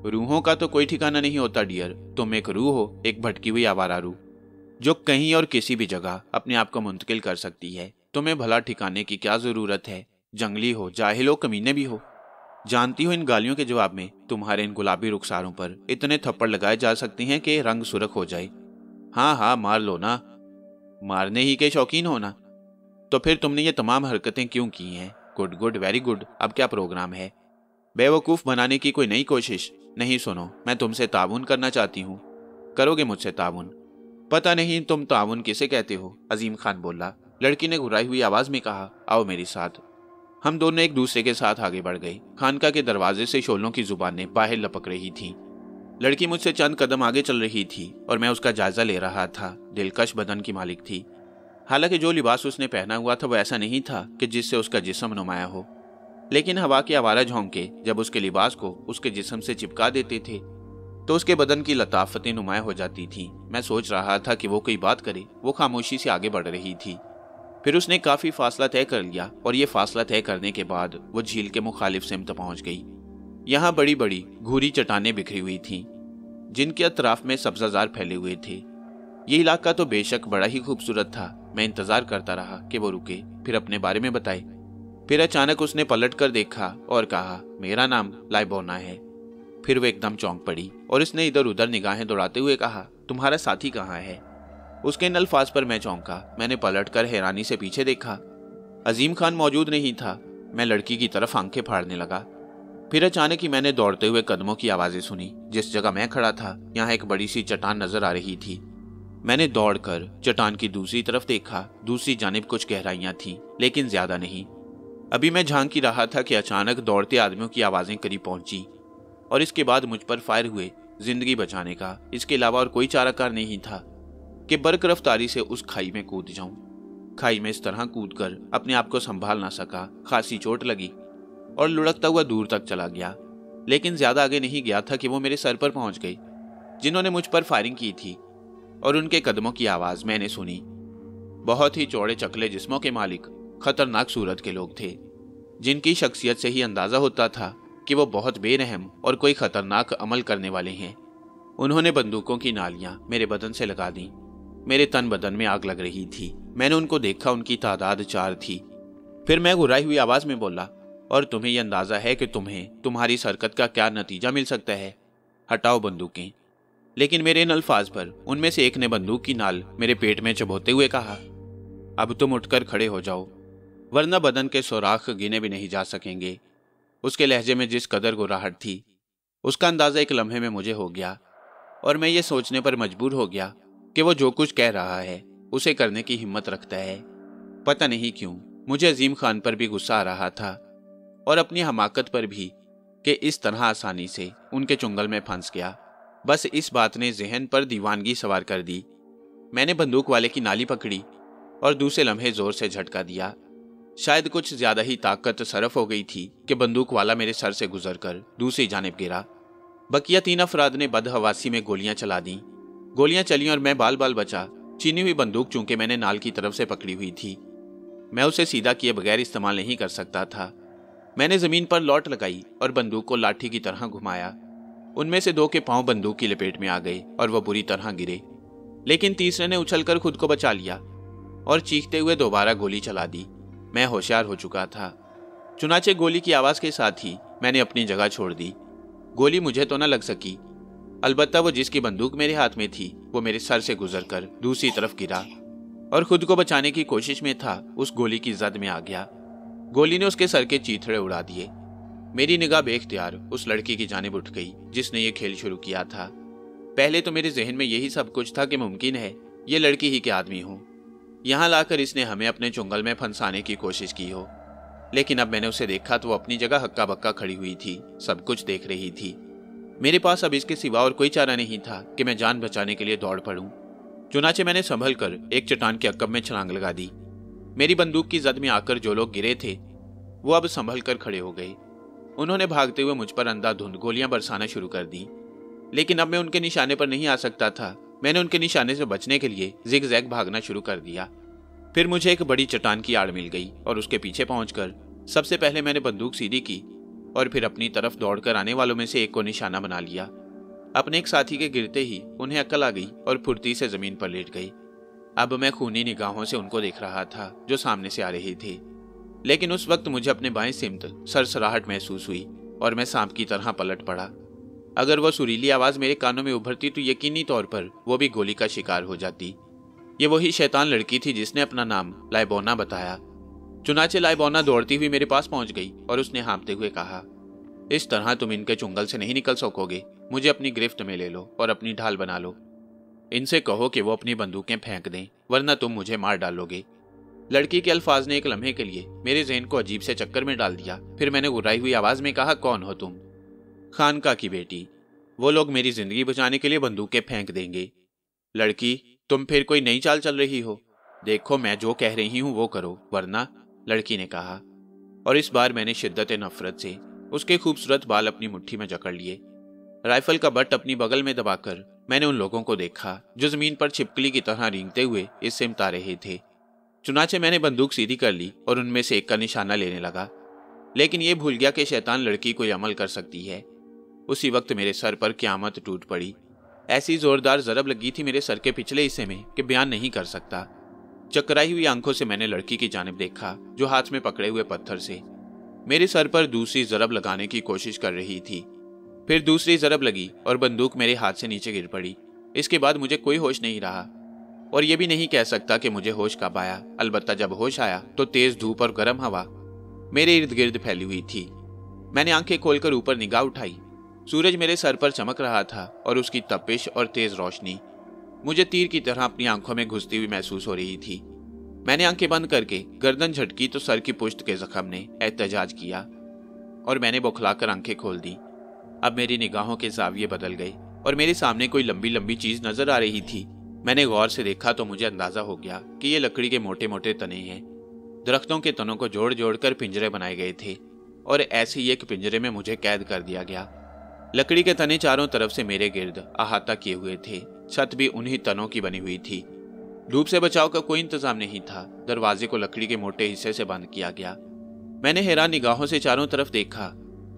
रूहों का तो कोई ठिकाना नहीं होता, डियर। तुम एक रूह हो, एक भटकी हुई आवारा रूह, जो कहीं और किसी भी जगह अपने आप को मुंतकिल कर सकती है। तुम्हें भला ठिकाने की क्या ज़रूरत है? जंगली हो, जाहिल हो, कमीने भी हो। जानती हो इन गालियों के जवाब में, तुम्हारे इन गुलाबी रुखसारों पर इतने थप्पड़ लगाए जा सकते हैं कि रंग सुरख हो जाए। हाँ हाँ मार लो ना। मारने ही के शौकीन हो ना। तो फिर तुमने ये तमाम हरकतें क्यों की हैं? Good good, very good. अब क्या प्रोग्राम है? बेवकूफ़ बनाने की कोई नई कोशिश? नहीं सुनो, मैं तुमसे ताउन करना चाहती हूँ। करोगे मुझसे ताउन पता नहीं तुम ताउन किसे कहते हो, अजीम खान बोला। लड़की ने घुराई हुई आवाज़ में कहा, आओ मेरे साथ। हम दोनों एक दूसरे के साथ आगे बढ़ गए। खानका के दरवाजे से शोलों की जुबानें बाहर लपक रही थी। लड़की मुझसे चंद कदम आगे चल रही थी और मैं उसका जायजा ले रहा था। दिलकश बदन की मालिक थी। हालाँकि जो लिबास उसने पहना हुआ था वो ऐसा नहीं था कि जिससे उसका जिसम नुमाया हो। लेकिन हवा के आवारा झोंके जब उसके लिबास को उसके जिसम से चिपका देते थे तो उसके बदन की लताफतें नुमाया हो जाती थी। मैं सोच रहा था कि वो कोई बात करे, वो खामोशी से आगे बढ़ रही थी। फिर उसने काफ़ी फासला तय कर लिया और ये फासला तय करने के बाद वो झील के मुखालिफ सिमत पहुँच गई। यहाँ बड़ी बड़ी घूरी चट्टाने बिखरी हुई थीं, जिनके अतराफ में सब्जाजार फैले हुए थे। ये इलाका तो बेशक बड़ा ही खूबसूरत था मैं इंतज़ार करता रहा कि वो रुके फिर अपने बारे में बताए। फिर अचानक उसने पलट कर देखा और कहा मेरा नाम लाइबोना है। फिर वो एकदम चौंक पड़ी और इसने इधर उधर निगाहें दौड़ाते हुए कहा तुम्हारा साथी कहाँ है? उसके इन अल्फाज पर मैं चौंका। मैंने पलट कर हैरानी से पीछे देखा। अजीम खान मौजूद नहीं था। मैं लड़की की तरफ़ आँखें फाड़ने लगा। फिर अचानक ही मैंने दौड़ते हुए कदमों की आवाज़ें सुनी। जिस जगह मैं खड़ा था, यहाँ एक बड़ी सी चट्टान नज़र आ रही थी। मैंने दौड़कर चट्टान की दूसरी तरफ़ देखा। दूसरी जानब कुछ गहराइयाँ थीं, लेकिन ज़्यादा नहीं। अभी मैं झाँक ही रहा था कि अचानक दौड़ते आदमियों की आवाज़ें करीब पहुँची, और इसके बाद मुझ पर फायर हुए ज़िंदगी बचाने का। इसके अलावा और कोई चाराकार नहीं था। कि बर्क रफ्तारी से उस खाई में कूद जाऊँ। खाई में इस तरह कूद कर अपने आप को संभाल ना सका, खासी चोट लगी और लुढ़कता हुआ दूर तक चला गया। लेकिन ज़्यादा आगे नहीं गया था कि वो मेरे सर पर पहुँच गई, जिन्होंने मुझ पर फायरिंग की थी और उनके कदमों की आवाज़ मैंने सुनी। बहुत ही चौड़े चकले जिस्मों के मालिक खतरनाक सूरत के लोग थे, जिनकी शख्सियत से ही अंदाज़ा होता था कि वो बहुत बेरहम और कोई खतरनाक अमल करने वाले हैं। उन्होंने बंदूकों की नालियाँ मेरे बदन से लगा दी मेरे तन बदन में आग लग रही थी। मैंने उनको देखा, उनकी तादाद चार थी। फिर मैं गुराई हुई आवाज़ में बोला, और तुम्हें यह अंदाज़ा है कि तुम्हें तुम्हारी सरकत का क्या नतीजा मिल सकता है? हटाओ बंदूकें। लेकिन मेरे इन अल्फाज पर उनमें से एक ने बंदूक की नाल मेरे पेट में चबोते हुए कहा, अब तुम उठकर खड़े हो जाओ, वरना बदन के सुराख गिने भी नहीं जा सकेंगे। उसके लहजे में जिस कदर गुराहट थी, उसका अंदाज़ा एक लम्हे में मुझे हो गया, और मैं ये सोचने पर मजबूर हो गया कि वो जो कुछ कह रहा है, उसे करने की हिम्मत रखता है। पता नहीं क्यों, मुझे अजीम खान पर भी गुस्सा आ रहा था और अपनी हमाकत पर भी कि इस तरह आसानी से उनके चुंगल में फंस गया। बस इस बात ने जहन पर दीवानगी सवार कर दी। मैंने बंदूक वाले की नाली पकड़ी और दूसरे लम्हे ज़ोर से झटका दिया। शायद कुछ ज़्यादा ही ताकत सरफ हो गई थी कि बंदूक वाला मेरे सर से गुजरकर दूसरी जानब गिरा। बकिया तीन अफराद ने बदहवासी में गोलियाँ चला दी। गोलियाँ चली और मैं बाल बाल बचा। चीनी हुई बंदूक चूँकि मैंने नाल की तरफ़ से पकड़ी हुई थी। मैं उसे सीधा किए बगैर इस्तेमाल नहीं कर सकता था। मैंने ज़मीन पर लौट लगाई और बंदूक को लाठी की तरह घुमाया। उनमें से दो के पाँव बंदूक की लपेट में आ गए और वह बुरी तरह गिरे। लेकिन तीसरे ने उछलकर खुद को बचा लिया और चीखते हुए दोबारा गोली चला दी। मैं होशियार हो चुका था। चुनाचे गोली की आवाज़ के साथ ही मैंने अपनी जगह छोड़ दी। गोली मुझे तो न लग सकी अलबत्ता वो जिसकी बंदूक मेरे हाथ में थी, वो मेरे सर से गुजरकर दूसरी तरफ़ गिरा और खुद को बचाने की कोशिश में था, उस गोली की जद में आ गया। गोली ने उसके सर के चीथड़े उड़ा दिए। मेरी निगाह बेख्तियार उस लड़की की जानब उठ गई, जिसने ये खेल शुरू किया था। पहले तो मेरे जहन में यही सब कुछ था कि मुमकिन है, ये लड़की ही के आदमी हो। यहाँ लाकर इसने हमें अपने चुंगल में फंसाने की कोशिश की हो। लेकिन अब मैंने उसे देखा तो वो अपनी जगह हक्का बक्का खड़ी हुई थी, सब कुछ देख रही थी। मेरे पास अब इसके सिवा और कोई चारा नहीं था कि मैं जान बचाने के लिए दौड़ पड़ूं। चुनाचे मैंने संभल कर एक चट्टान के अकब में छलांग लगा दी। मेरी बंदूक की जद में आकर जो लोग गिरे थे, वो अब संभल कर खड़े हो गए। उन्होंने भागते हुए मुझ पर अंधाधुंध गोलियाँ बरसाना शुरू कर दी। लेकिन अब मैं उनके निशाने पर नहीं आ सकता था। मैंने उनके निशाने से बचने के लिए जिग जैग भागना शुरू कर दिया। फिर मुझे एक बड़ी चट्टान की आड़ मिल गई और उसके पीछे पहुंचकर सबसे पहले मैंने बंदूक सीधी की और फिर अपनी तरफ़ दौड़कर आने वालों में से एक को निशाना बना लिया। अपने एक साथी के गिरते ही उन्हें अक्ल आ गई और फुर्ती से ज़मीन पर लेट गई। अब मैं खूनी निगाहों से उनको देख रहा था, जो सामने से आ रही थी। लेकिन उस वक्त मुझे अपने बाएँ सिमत सरसराहट महसूस हुई और मैं सांप की तरह पलट पड़ा। अगर वह सुरीली आवाज़ मेरे कानों में उभरती तो यकीनी तौर पर वो भी गोली का शिकार हो जाती। ये वही शैतान लड़की थी जिसने अपना नाम लाइबोना बताया। चुनाचे लाइबोना दौड़ती हुई मेरे पास पहुँच गई और उसने हाँपते हुए कहा, इस तरह तुम इनके चुंगल से नहीं निकल सकोगे। मुझे अपनी गिरफ्त में ले लो और अपनी ढाल बना लो। इनसे कहो कि वो अपनी बंदूकें फेंक दें, वरना तुम मुझे मार डालोगे लड़की के अल्फाज ने एक लम्हे के लिए मेरे जहन को अजीब से चक्कर में डाल दिया। फिर मैंने गुर्राई हुई आवाज़ में कहा, कौन हो तुम? खानका की बेटी। वो लोग मेरी ज़िंदगी बचाने के लिए बंदूकें फेंक देंगे। लड़की, तुम फिर कोई नई चाल चल रही हो? देखो, मैं जो कह रही हूँ वो करो, वरना लड़की ने कहा, और इस बार मैंने शिद्दत नफरत से उसके खूबसूरत बाल अपनी मुट्ठी में जकड़ लिए। राइफल का बट अपनी बगल में दबाकर मैंने उन लोगों को देखा, जो ज़मीन पर छिपकली की तरह रींगते हुए इस सिमटा रहे थे। चुनाचे मैंने बंदूक सीधी कर ली और उनमें से एक का निशाना लेने लगा। लेकिन ये भूल गया कि शैतान लड़की कोई अमल कर सकती है। उसी वक्त मेरे सर पर क्यामत टूट पड़ी। ऐसी जोरदार जरब लगी थी मेरे सर के पिछले हिस्से में कि बयान नहीं कर सकता। चकराई हुई आँखों से मैंने लड़की की जानब देखा, जो हाथ में पकड़े हुए पत्थर से। मेरे सर पर दूसरी जरब लगाने की कोशिश कर रही थी। फिर दूसरी जरब लगी और बंदूक मेरे हाथ से नीचे गिर पड़ी। इसके बाद मुझे कोई होश नहीं रहा। और यह भी नहीं कह सकता कि मुझे होश कब आया। अलबत्ता जब होश आया तो तेज धूप और गर्म हवा मेरे इर्द गिर्द फैली हुई थी। मैंने आँखें खोलकर ऊपर निगाह उठाई। सूरज मेरे सर पर चमक रहा था और उसकी तपिश और तेज रोशनी मुझे तीर की तरह अपनी आँखों में घुसती हुई महसूस हो रही थी। मैंने आँखें बंद करके गर्दन झटकी तो सर की पुष्ट के जख्म ने एहतजाज किया और मैंने बौखलाकर आँखें खोल दी। अब मेरी निगाहों के जाविये बदल गए और मेरे सामने कोई लंबी लंबी चीज़ नज़र आ रही थी। मैंने गौर से देखा तो मुझे अंदाज़ा हो गया कि ये लकड़ी के मोटे मोटे तने हैं। दरख्तों के तनों को जोड़ जोड़ कर पिंजरे बनाए गए थे और ऐसे ही एक पिंजरे में मुझे कैद कर दिया गया। लकड़ी के तने चारों तरफ़ से मेरे गिर्द अहाता किए हुए थे। छत भी उन्हीं तनों की बनी हुई थी। धूप से बचाव का कोई इंतज़ाम नहीं था। दरवाजे को लकड़ी के मोटे हिस्से से बंद किया गया। मैंने हैरान निगाहों से चारों तरफ़ देखा।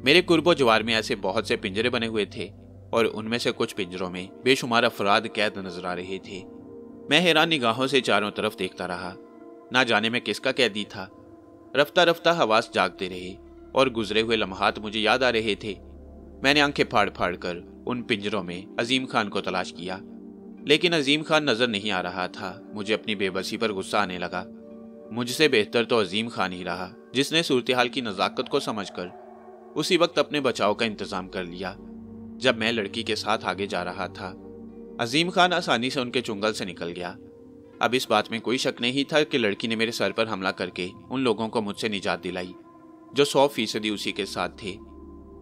मेरे कुर्बो जवार में ऐसे बहुत से पिंजरे बने हुए थे और उनमें से कुछ पिंजरों में बेशुमार अफराद कैद नज़र आ रहे थे। मैं हैरान निगाहों से चारों तरफ़ देखता रहा। ना जाने में किसका कैदी था। रफ्ता रफ्ता हवास जागते रहे और गुजरे हुए लम्हात मुझे याद आ रहे थे। मैंने आँखें फाड़ फाड़ कर उन पिंजरों में अजीम खान को तलाश किया। लेकिन अजीम खान नज़र नहीं आ रहा था। मुझे अपनी बेबसी पर गुस्सा आने लगा। मुझसे बेहतर तो अजीम खान ही रहा, जिसने सूरत हाल की नज़ाकत को समझकर उसी वक्त अपने बचाव का इंतज़ाम कर लिया, जब मैं लड़की के साथ आगे जा रहा था। अजीम खान आसानी से उनके चुंगल से निकल गया। अब इस बात में कोई शक नहीं था कि लड़की ने मेरे सर पर हमला करके उन लोगों को मुझसे निजात दिलाई, जो सौ फ़ीसदी उसी के साथ थे।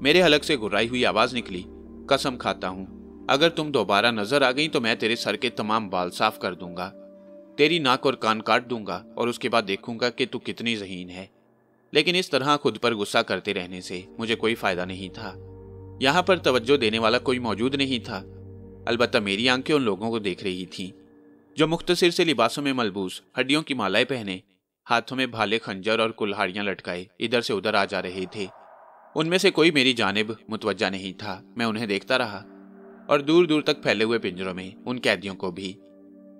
मेरे हलक से घुराई हुई आवाज़ निकली, कसम खाता हूँ अगर तुम दोबारा नज़र आ गई तो मैं तेरे सर के तमाम बाल साफ़ कर दूँगा। तेरी नाक और कान काट दूँगा और उसके बाद देखूँगा कि तू कितनी जहीन है। लेकिन इस तरह खुद पर गुस्सा करते रहने से मुझे कोई फ़ायदा नहीं था। यहाँ पर तवज्जो देने वाला कोई मौजूद नहीं था। अलबत्ता मेरी आँखें उन लोगों को देख रही थी, जो मुख्तसर से लिबासों में मलबूस, हड्डियों की मालाएँ पहने, हाथों में भाले खंजर और कुल्हाड़ियाँ लटकाए, इधर से उधर आ जा रहे थे। उनमें से कोई मेरी जानब मुतवजा नहीं था। मैं उन्हें देखता रहा। और दूर दूर तक फैले हुए पिंजरों में, उन कैदियों को भी,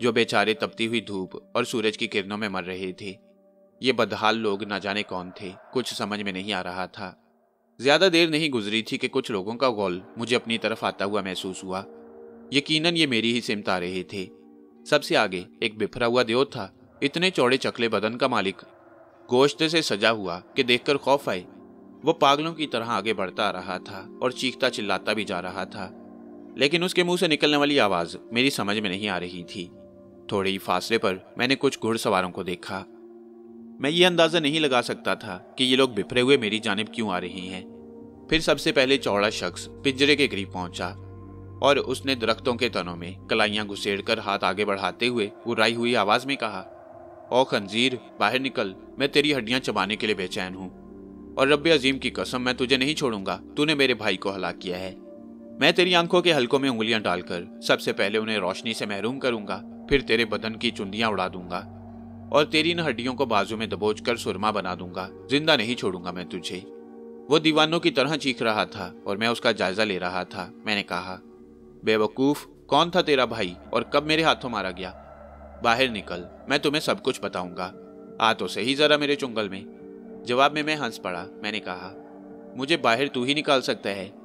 जो बेचारे तपती हुई धूप और सूरज की किरणों में मर रहे थे। ये बदहाल लोग न जाने कौन थे, कुछ समझ में नहीं आ रहा था। ज़्यादा देर नहीं गुजरी थी कि कुछ लोगों का गोल मुझे अपनी तरफ़ आता हुआ महसूस हुआ। यकीनन ये मेरी ही सिमत आ रहे थे। सबसे आगे एक बिफरा हुआ देव था। इतने चौड़े चकले बदन का मालिक, गोश्त से सजा हुआ कि देखकर खौफ आए। वो पागलों की तरह आगे बढ़ता आ रहा था और चीखता चिल्लाता भी जा रहा था। लेकिन उसके मुँह से निकलने वाली आवाज़ मेरी समझ में नहीं आ रही थी। थोड़े ही फासले पर मैंने कुछ घुड़सवारों को देखा। मैं ये अंदाज़ा नहीं लगा सकता था कि ये लोग बिफरे हुए मेरी जानब क्यों आ रही हैं। फिर सबसे पहले चौड़ा शख्स पिंजरे के करीब पहुँचा और उसने दरख्तों के तनों में कलाइयाँ घुसेड़ कर हाथ आगे बढ़ाते हुए गुर्राई हुई आवाज़ में कहा, ओ खंजीर, बाहर निकल, मैं तेरी हड्डियाँ चबाने के लिए बेचैन हूँ। और रब अजीम की कसम, मैं तुझे नहीं छोड़ूँगा। तूने मेरे भाई को हलाक किया है। मैं तेरी आँखों के हल्कों में उंगलियाँ डालकर सबसे पहले उन्हें रोशनी से महरूम करूँगा, फिर तेरे बदन की चुंदियाँ उड़ा दूँगा और तेरी इन हड्डियों को बाजू में दबोच कर सुरमा बना दूँगा। ज़िंदा नहीं छोड़ूँगा मैं तुझे। वो दीवानों की तरह चीख रहा था और मैं उसका जायजा ले रहा था। मैंने कहा, बेवकूफ़, कौन था तेरा भाई और कब मेरे हाथों मारा गया? बाहर निकल, मैं तुम्हें सब कुछ बताऊँगा। आ तो सही जरा मेरे चुंगल में। जवाब में मैं हंस पड़ा। मैंने कहा, मुझे बाहर तू ही निकाल सकता है।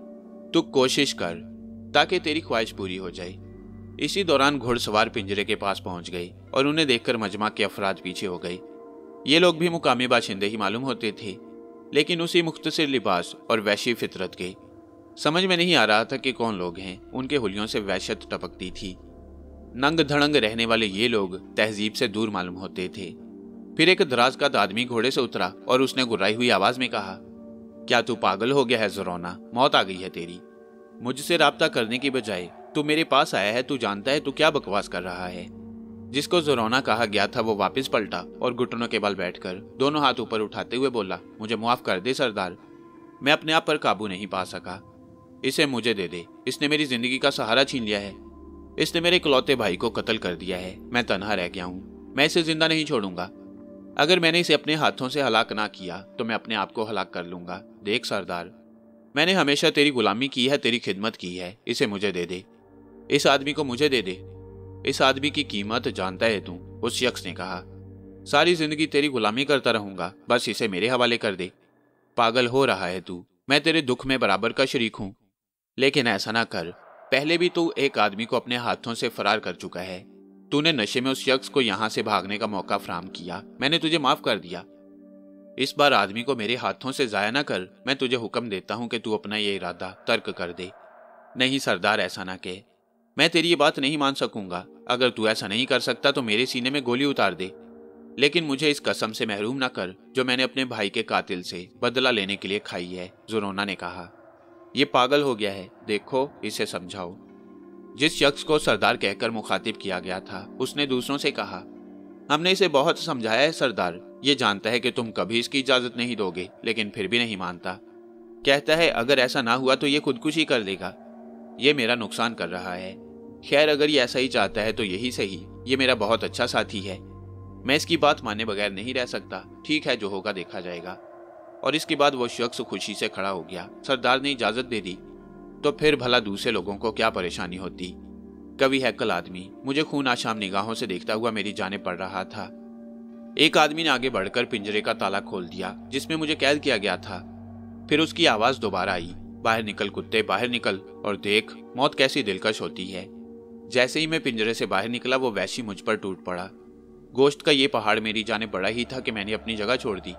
तू कोशिश कर, ताकि तेरी ख्वाहिश पूरी हो जाए। इसी दौरान घुड़सवार पिंजरे के पास पहुँच गए और उन्हें देखकर मजमा के अफराद पीछे हो गए। ये लोग भी मुकामी बाशिंदे ही मालूम होते थे, लेकिन उसी मुख्तसर लिबास और वैशी फितरत के। समझ में नहीं आ रहा था कि कौन लोग हैं, उनके हुलियों से वहशत टपकती थी। नंग धड़ंग रहने वाले ये लोग तहजीब से दूर मालूम होते थे। फिर एक दराज का आदमी घोड़े से उतरा और उसने गुर्राई हुई आवाज़ में कहा क्या तू पागल हो गया है जरोना? मौत आ गई है तेरी। मुझसे रबता करने की बजाय, तू मेरे पास आया है, तू जानता है तू क्या बकवास कर रहा है। जिसको जोरोना कहा गया था, वो वापस पलटा और घुटनों के बल बैठकर दोनों हाथ ऊपर उठाते हुए बोला, मुझे मुआफ कर दे, सरदार। मैं अपने आप पर काबू नहीं पा सका। इसे मुझे दे दे। इसने मेरी ज़िंदगी का सहारा छीन लिया है। इसने मेरे इकलौते भाई को कत्ल कर दिया है। मैं तनहा रह गया हूँ। मैं इसे ज़िंदा नहीं छोड़ूँगा। अगर मैंने इसे अपने हाथों से हलाक ना किया तो मैं अपने आप को हलाक कर लूँगा। देख, सरदार। मैंने हमेशा तेरी गुलामी की है, तेरी खिदमत की है। इसे मुझे दे दे। इस आदमी को मुझे दे दे। इस आदमी की कीमत जानता है तू, उस शख्स ने कहा। सारी ज़िंदगी तेरी गुलामी करता रहूँगा। बस इसे मेरे हवाले कर दे। पागल हो रहा है तू। मैं तेरे दुख में बराबर का शरीक हूँ। लेकिन ऐसा ना कर। पहले भी तू एक आदमी को अपने हाथों से फरार कर चुका है। तूने नशे में उस शख्स को यहाँ से भागने का मौका फ्राहम किया। मैंने तुझे माफ़ कर दिया। इस बार आदमी को मेरे हाथों से जाया ना कर, मैं तुझे हुक्म देता हूँ कि तू अपना ये इरादा तर्क कर दे। नहीं, सरदार, ऐसा ना कह। मैं तेरी ये बात नहीं मान सकूँगा। अगर तू ऐसा नहीं कर सकता तो मेरे सीने में गोली उतार दे। लेकिन मुझे इस कसम से महरूम ना कर, जो मैंने अपने भाई के कातिल से बदला लेने के लिए खाई है जुरोना ने कहा। यह पागल हो गया है। देखो, इसे समझाओ। जिस शख्स को सरदार कहकर मुखातिब किया गया था, उसने दूसरों से कहा, हमने इसे बहुत समझाया है, सरदार। ये जानता है कि तुम कभी इसकी इजाज़त नहीं दोगे, लेकिन फिर भी नहीं मानता। कहता है, अगर ऐसा ना हुआ तो ये खुदकुशी कर देगा। ये मेरा नुकसान कर रहा है। खैर, अगर ये ऐसा ही चाहता है तो यही सही। ये मेरा बहुत अच्छा साथी है। मैं इसकी बात माने बगैर नहीं रह सकता। ठीक है, जो होगा देखा जाएगा। और इसके बाद वो शख्स खुशी से खड़ा हो गया। सरदार ने इजाज़त दे दी। तो फिर भला दूसरे लोगों को क्या परेशानी होती? कवि हैकल आदमी। मुझे खून आशाम निगाहों से देखता हुआ मेरी जाने पड़ रहा था। एक आदमी ने आगे बढ़कर पिंजरे का ताला खोल दिया, जिसमें मुझे कैद किया गया था। फिर उसकी आवाज़ दोबारा आई। बाहर निकल कुत्ते, बाहर निकल, और देख, मौत कैसी दिलकश होती है। जैसे ही मैं पिंजरे से बाहर निकला, वो वैशी मुझ पर टूट पड़ा। गोश्त का ये पहाड़ मेरी जाने बड़ा ही था कि मैंने अपनी जगह छोड़ दी।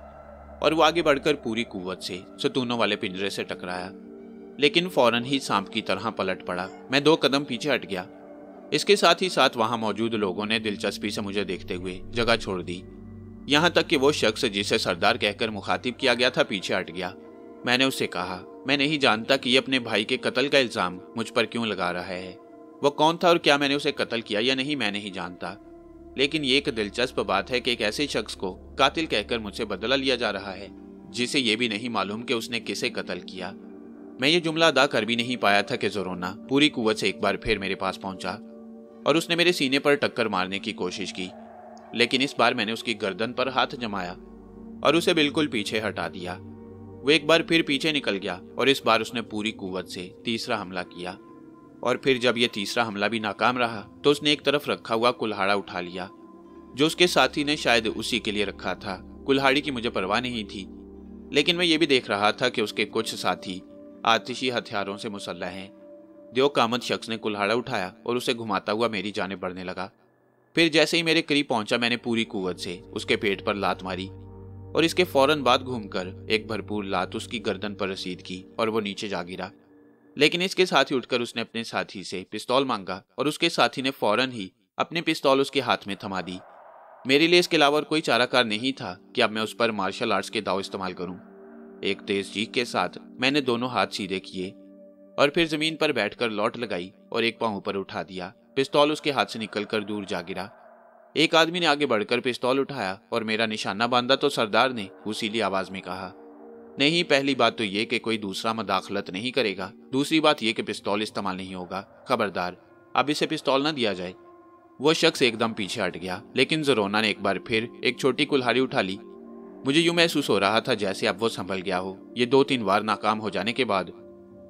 और वो आगे बढ़कर पूरी कुवत से, सतूनों वाले पिंजरे से टकराया। लेकिन फ़ौरन ही सांप की तरह पलट पड़ा। मैं दो कदम पीछे हट गया। इसके साथ ही साथ वहाँ मौजूद लोगों ने दिलचस्पी से मुझे देखते हुए जगह छोड़ दी। यहाँ तक कि वो शख्स जिसे सरदार कहकर मुखातिब किया गया था, पीछे हट गया। मैंने उससे कहा, मैं नहीं जानता कि ये अपने भाई के कत्ल का इल्ज़ाम मुझ पर क्यों लगा रहा है। वो कौन था और क्या मैंने उसे कत्ल किया, या नहीं, मैं नहीं जानता। लेकिन ये एक दिलचस्प बात है कि एक ऐसे शख्स को कातिल कहकर मुझसे बदला लिया जा रहा है, जिसे ये भी नहीं मालूम कि उसने किसे कत्ल किया। मैं ये जुमला अदा कर भी नहीं पाया था कि जोरोना पूरी कुवत से एक बार फिर मेरे पास पहुँचा और उसने मेरे सीने पर टक्कर मारने की कोशिश की, लेकिन इस बार मैंने उसकी गर्दन पर हाथ जमाया और उसे बिल्कुल पीछे हटा दिया। वो एक बार फिर पीछे निकल गया और इस बार उसने पूरी कुवत से तीसरा हमला किया और फिर जब यह तीसरा हमला भी नाकाम रहा तो उसने एक तरफ़ रखा हुआ कुल्हाड़ा उठा लिया, जो उसके साथी ने शायद उसी के लिए रखा था। कुल्हाड़ी की मुझे परवाह नहीं थी, लेकिन मैं ये भी देख रहा था कि उसके कुछ साथी आतिशी हथियारों से मुसल्ला हैं। देव कामत शख्स ने कुल्हाड़ा उठाया और उसे घुमाता हुआ मेरी जाने बढ़ने लगा। फिर जैसे ही मेरे करीब पहुँचा, मैंने पूरी कुवत से उसके पेट पर लात मारी और इसके फ़ौरन बाद घूमकर एक भरपूर लात उसकी गर्दन पर रसीद की और वो नीचे जा गिरा। लेकिन इसके साथ ही उठकर उसने अपने साथी से पिस्तौल मांगा और उसके साथी ने फ़ौरन ही अपनी पिस्तौल उसके हाथ में थमा दी। मेरे लिए इसके अलावा कोई चाराकार नहीं था कि अब मैं उस पर मार्शल आर्ट्स के दाव इस्तेमाल करूँ। एक तेज चीख के साथ मैंने दोनों हाथ सीधे किए और फिर ज़मीन पर बैठकर लौट लगाई और एक पाँव ऊपर उठा दिया। पिस्तौल उसके हाथ से निकलकर दूर जा गिरा। एक आदमी ने आगे बढ़कर पिस्तौल उठाया और मेरा निशाना बांधा तो सरदार ने उसीली आवाज़ में कहा, नहीं, पहली बात तो ये कि कोई दूसरा मदाखलत नहीं करेगा। दूसरी बात यह कि पिस्तौल इस्तेमाल नहीं होगा। खबरदार, अब इसे पिस्तौल ना दिया जाए। वो शख्स एकदम पीछे हट गया, लेकिन जरोना ने एक बार फिर एक छोटी कुल्हाड़ी उठा ली मुझे यूँ महसूस हो रहा था जैसे अब वो संभल गया हो। ये दो तीन बार नाकाम हो जाने के बाद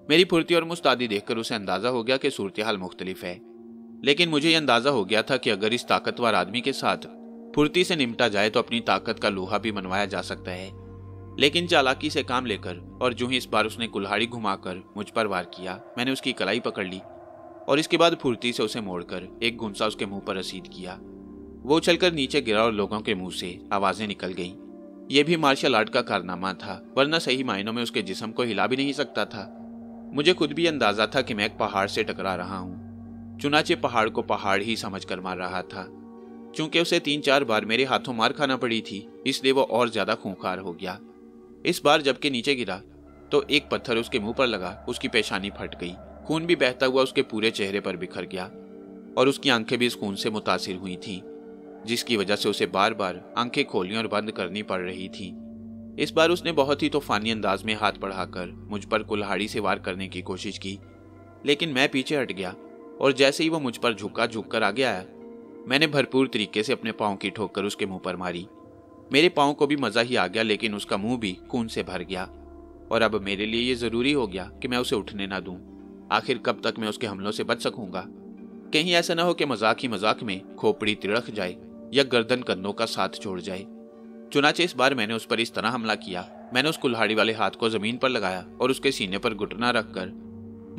मेरी फुर्ती और मुस्तादी देखकर उसे अंदाज़ा हो गया कि सूरत हाल मुख्तलिफ़ है। लेकिन मुझे यह अंदाज़ा हो गया था कि अगर इस ताकतवर आदमी के साथ फुर्ती से निपटा जाए तो अपनी ताकत का लोहा भी मनवाया जा सकता है। लेकिन चालाकी से काम लेकर और जो ही इस बार उसने कुल्हाड़ी घुमाकर मुझ पर वार किया, मैंने उसकी कलाई पकड़ ली और इसके बाद फुर्ती से उसे मोड़कर एक गुंसा उसके मुँह पर रसीद किया। वो उछलकर नीचे गिरा और लोगों के मुँह से आवाज़ें निकल गईं। यह भी मार्शल आर्ट का कारनामा था, वरना सही मायनों में उसके जिसम को हिला भी नहीं सकता था। मुझे खुद भी अंदाज़ा था कि मैं एक पहाड़ से टकरा रहा हूँ। चुनाचे पहाड़ को पहाड़ ही समझ कर मार रहा था। चूँकि उसे तीन चार बार मेरे हाथों मार खाना पड़ी थी, इसलिए वो और ज़्यादा खूंखार हो गया। इस बार जबकि नीचे गिरा तो एक पत्थर उसके मुँह पर लगा, उसकी पेशानी फट गई। खून भी बहता हुआ उसके पूरे चेहरे पर बिखर गया, और उसकी आँखें भी इस खून से मुतासिर हुई थीं। जिसकी वजह से उसे बार बार आँखें खोलनी और बंद करनी पड़ रही थी। इस बार उसने बहुत ही तूफानी अंदाज में हाथ बढ़ाकर मुझ पर कुल्हाड़ी से वार करने की कोशिश की, लेकिन मैं पीछे हट गया और जैसे ही वो मुझ पर झुका झुक कर आगे आया, मैंने भरपूर तरीके से अपने पाँव की ठोकर उसके मुँह पर मारी। मेरे पाँव को भी मज़ा ही आ गया, लेकिन उसका मुँह भी खून से भर गया। और अब मेरे लिए ये ज़रूरी हो गया कि मैं उसे उठने ना दूँ। आखिर कब तक मैं उसके हमलों से बच सकूँगा? कहीं ऐसा ना हो कि मज़ाक ही मज़ाक में खोपड़ी तिड़क जाए। या गर्दन कंधों का साथ छोड़ जाए। चुनाचे इस बार मैंने उस पर इस तरह हमला किया। मैंने उस कुल्हाड़ी वाले हाथ को ज़मीन पर लगाया और उसके सीने पर घुटना रखकर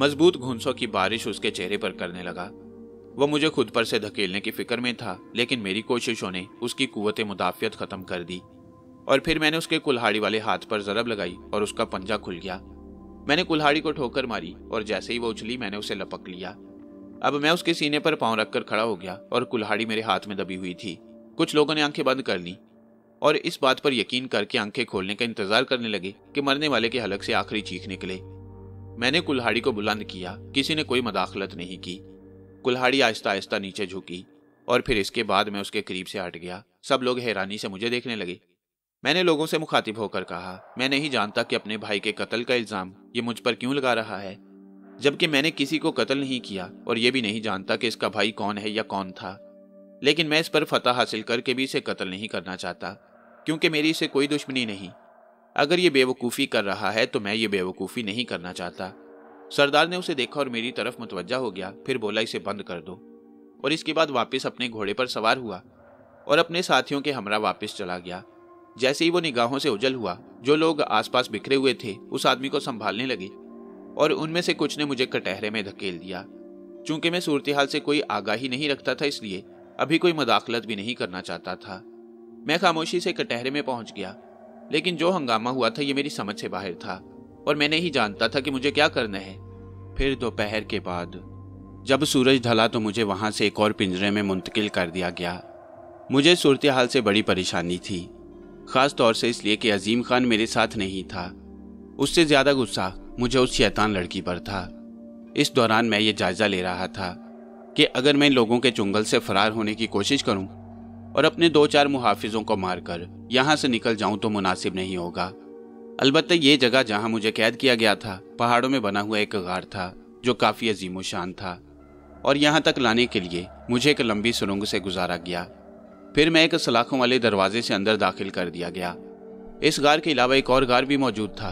मज़बूत घुंसों की बारिश उसके चेहरे पर करने लगा। वह मुझे खुद पर से धकेलने की फ़िक्र में था, लेकिन मेरी कोशिशों ने उसकी कुत मुदाफियत खत्म कर दी। और फिर मैंने उसके कुल्हाड़ी वाले हाथ पर जरब लगाई और उसका पंजा खुल गया। मैंने कुल्हाड़ी को ठोकर मारी और जैसे ही वो उछली मैंने उसे लपक लिया। अब मैं उसके सीने पर पाँव रखकर खड़ा हो गया और कुल्हाड़ी मेरे हाथ में दबी हुई थी। कुछ लोगों ने आँखें बंद कर ली और इस बात पर यकीन करके आँखें खोलने का इंतज़ार करने लगे कि मरने वाले के हलक से आखिरी चीख निकले। मैंने कुल्हाड़ी को बुलंद किया, किसी ने कोई मदाखलत नहीं की। कुल्हाड़ी आहिस्ता आहिस्ता नीचे झुकी और फिर इसके बाद मैं उसके करीब से हट गया। सब लोग हैरानी से मुझे देखने लगे। मैंने लोगों से मुखातिब होकर कहा, मैं नहीं जानता कि अपने भाई के कत्ल का इल्ज़ाम ये मुझ पर क्यों लगा रहा है। जबकि मैंने किसी को कत्ल नहीं किया और यह भी नहीं जानता कि इसका भाई कौन है या कौन था। लेकिन मैं इस पर फतह हासिल करके भी इसे कत्ल नहीं करना चाहता, क्योंकि मेरी इसे कोई दुश्मनी नहीं। अगर ये बेवकूफ़ी कर रहा है तो मैं ये बेवकूफ़ी नहीं करना चाहता। सरदार ने उसे देखा और मेरी तरफ़ मुतवजा हो गया, फिर बोला, इसे बंद कर दो। और इसके बाद वापस अपने घोड़े पर सवार हुआ और अपने साथियों के हमरा वापस चला गया। जैसे ही वो निगाहों से उजल हुआ, जो लोग आसपास बिखरे हुए थे, उस आदमी को संभालने लगे। और उनमें से कुछ ने मुझे कटहरे में धकेल दिया। चूँकि मैं सूरत हाल से कोई आगाही नहीं रखता था, इसलिए अभी कोई मदाखलत भी नहीं करना चाहता था। मैं खामोशी से कटहरे में पहुँच गया, लेकिन जो हंगामा हुआ था, ये मेरी समझ से बाहर था, और मैं नहीं जानता था कि मुझे क्या करना है। फिर दोपहर के बाद, जब सूरज ढला तो मुझे वहाँ से एक और पिंजरे में मुंतकिल कर दिया गया। मुझे सूरत हाल से बड़ी परेशानी थी, खास तौर से इसलिए कि अजीम खान मेरे साथ नहीं था। उससे ज़्यादा गुस्सा मुझे उस शैतान लड़की पर था। इस दौरान मैं ये जायजा ले रहा था कि अगर मैं लोगों के चुंगल से फरार होने की कोशिश करूँ और अपने दो चार मुहाफिजों को मारकर यहाँ से निकल जाऊँ तो मुनासिब नहीं होगा। अलबत्त ये जगह जहाँ मुझे कैद किया गया था, पहाड़ों में बना हुआ एक गार था, जो काफ़ी अजीम शान था। और यहाँ तक लाने के लिए मुझे एक लंबी सुरंग से गुजारा गया। फिर मैं एक सलाखों वाले दरवाजे से अंदर दाखिल कर दिया गया। इस गार के अलावा एक और गार भी मौजूद था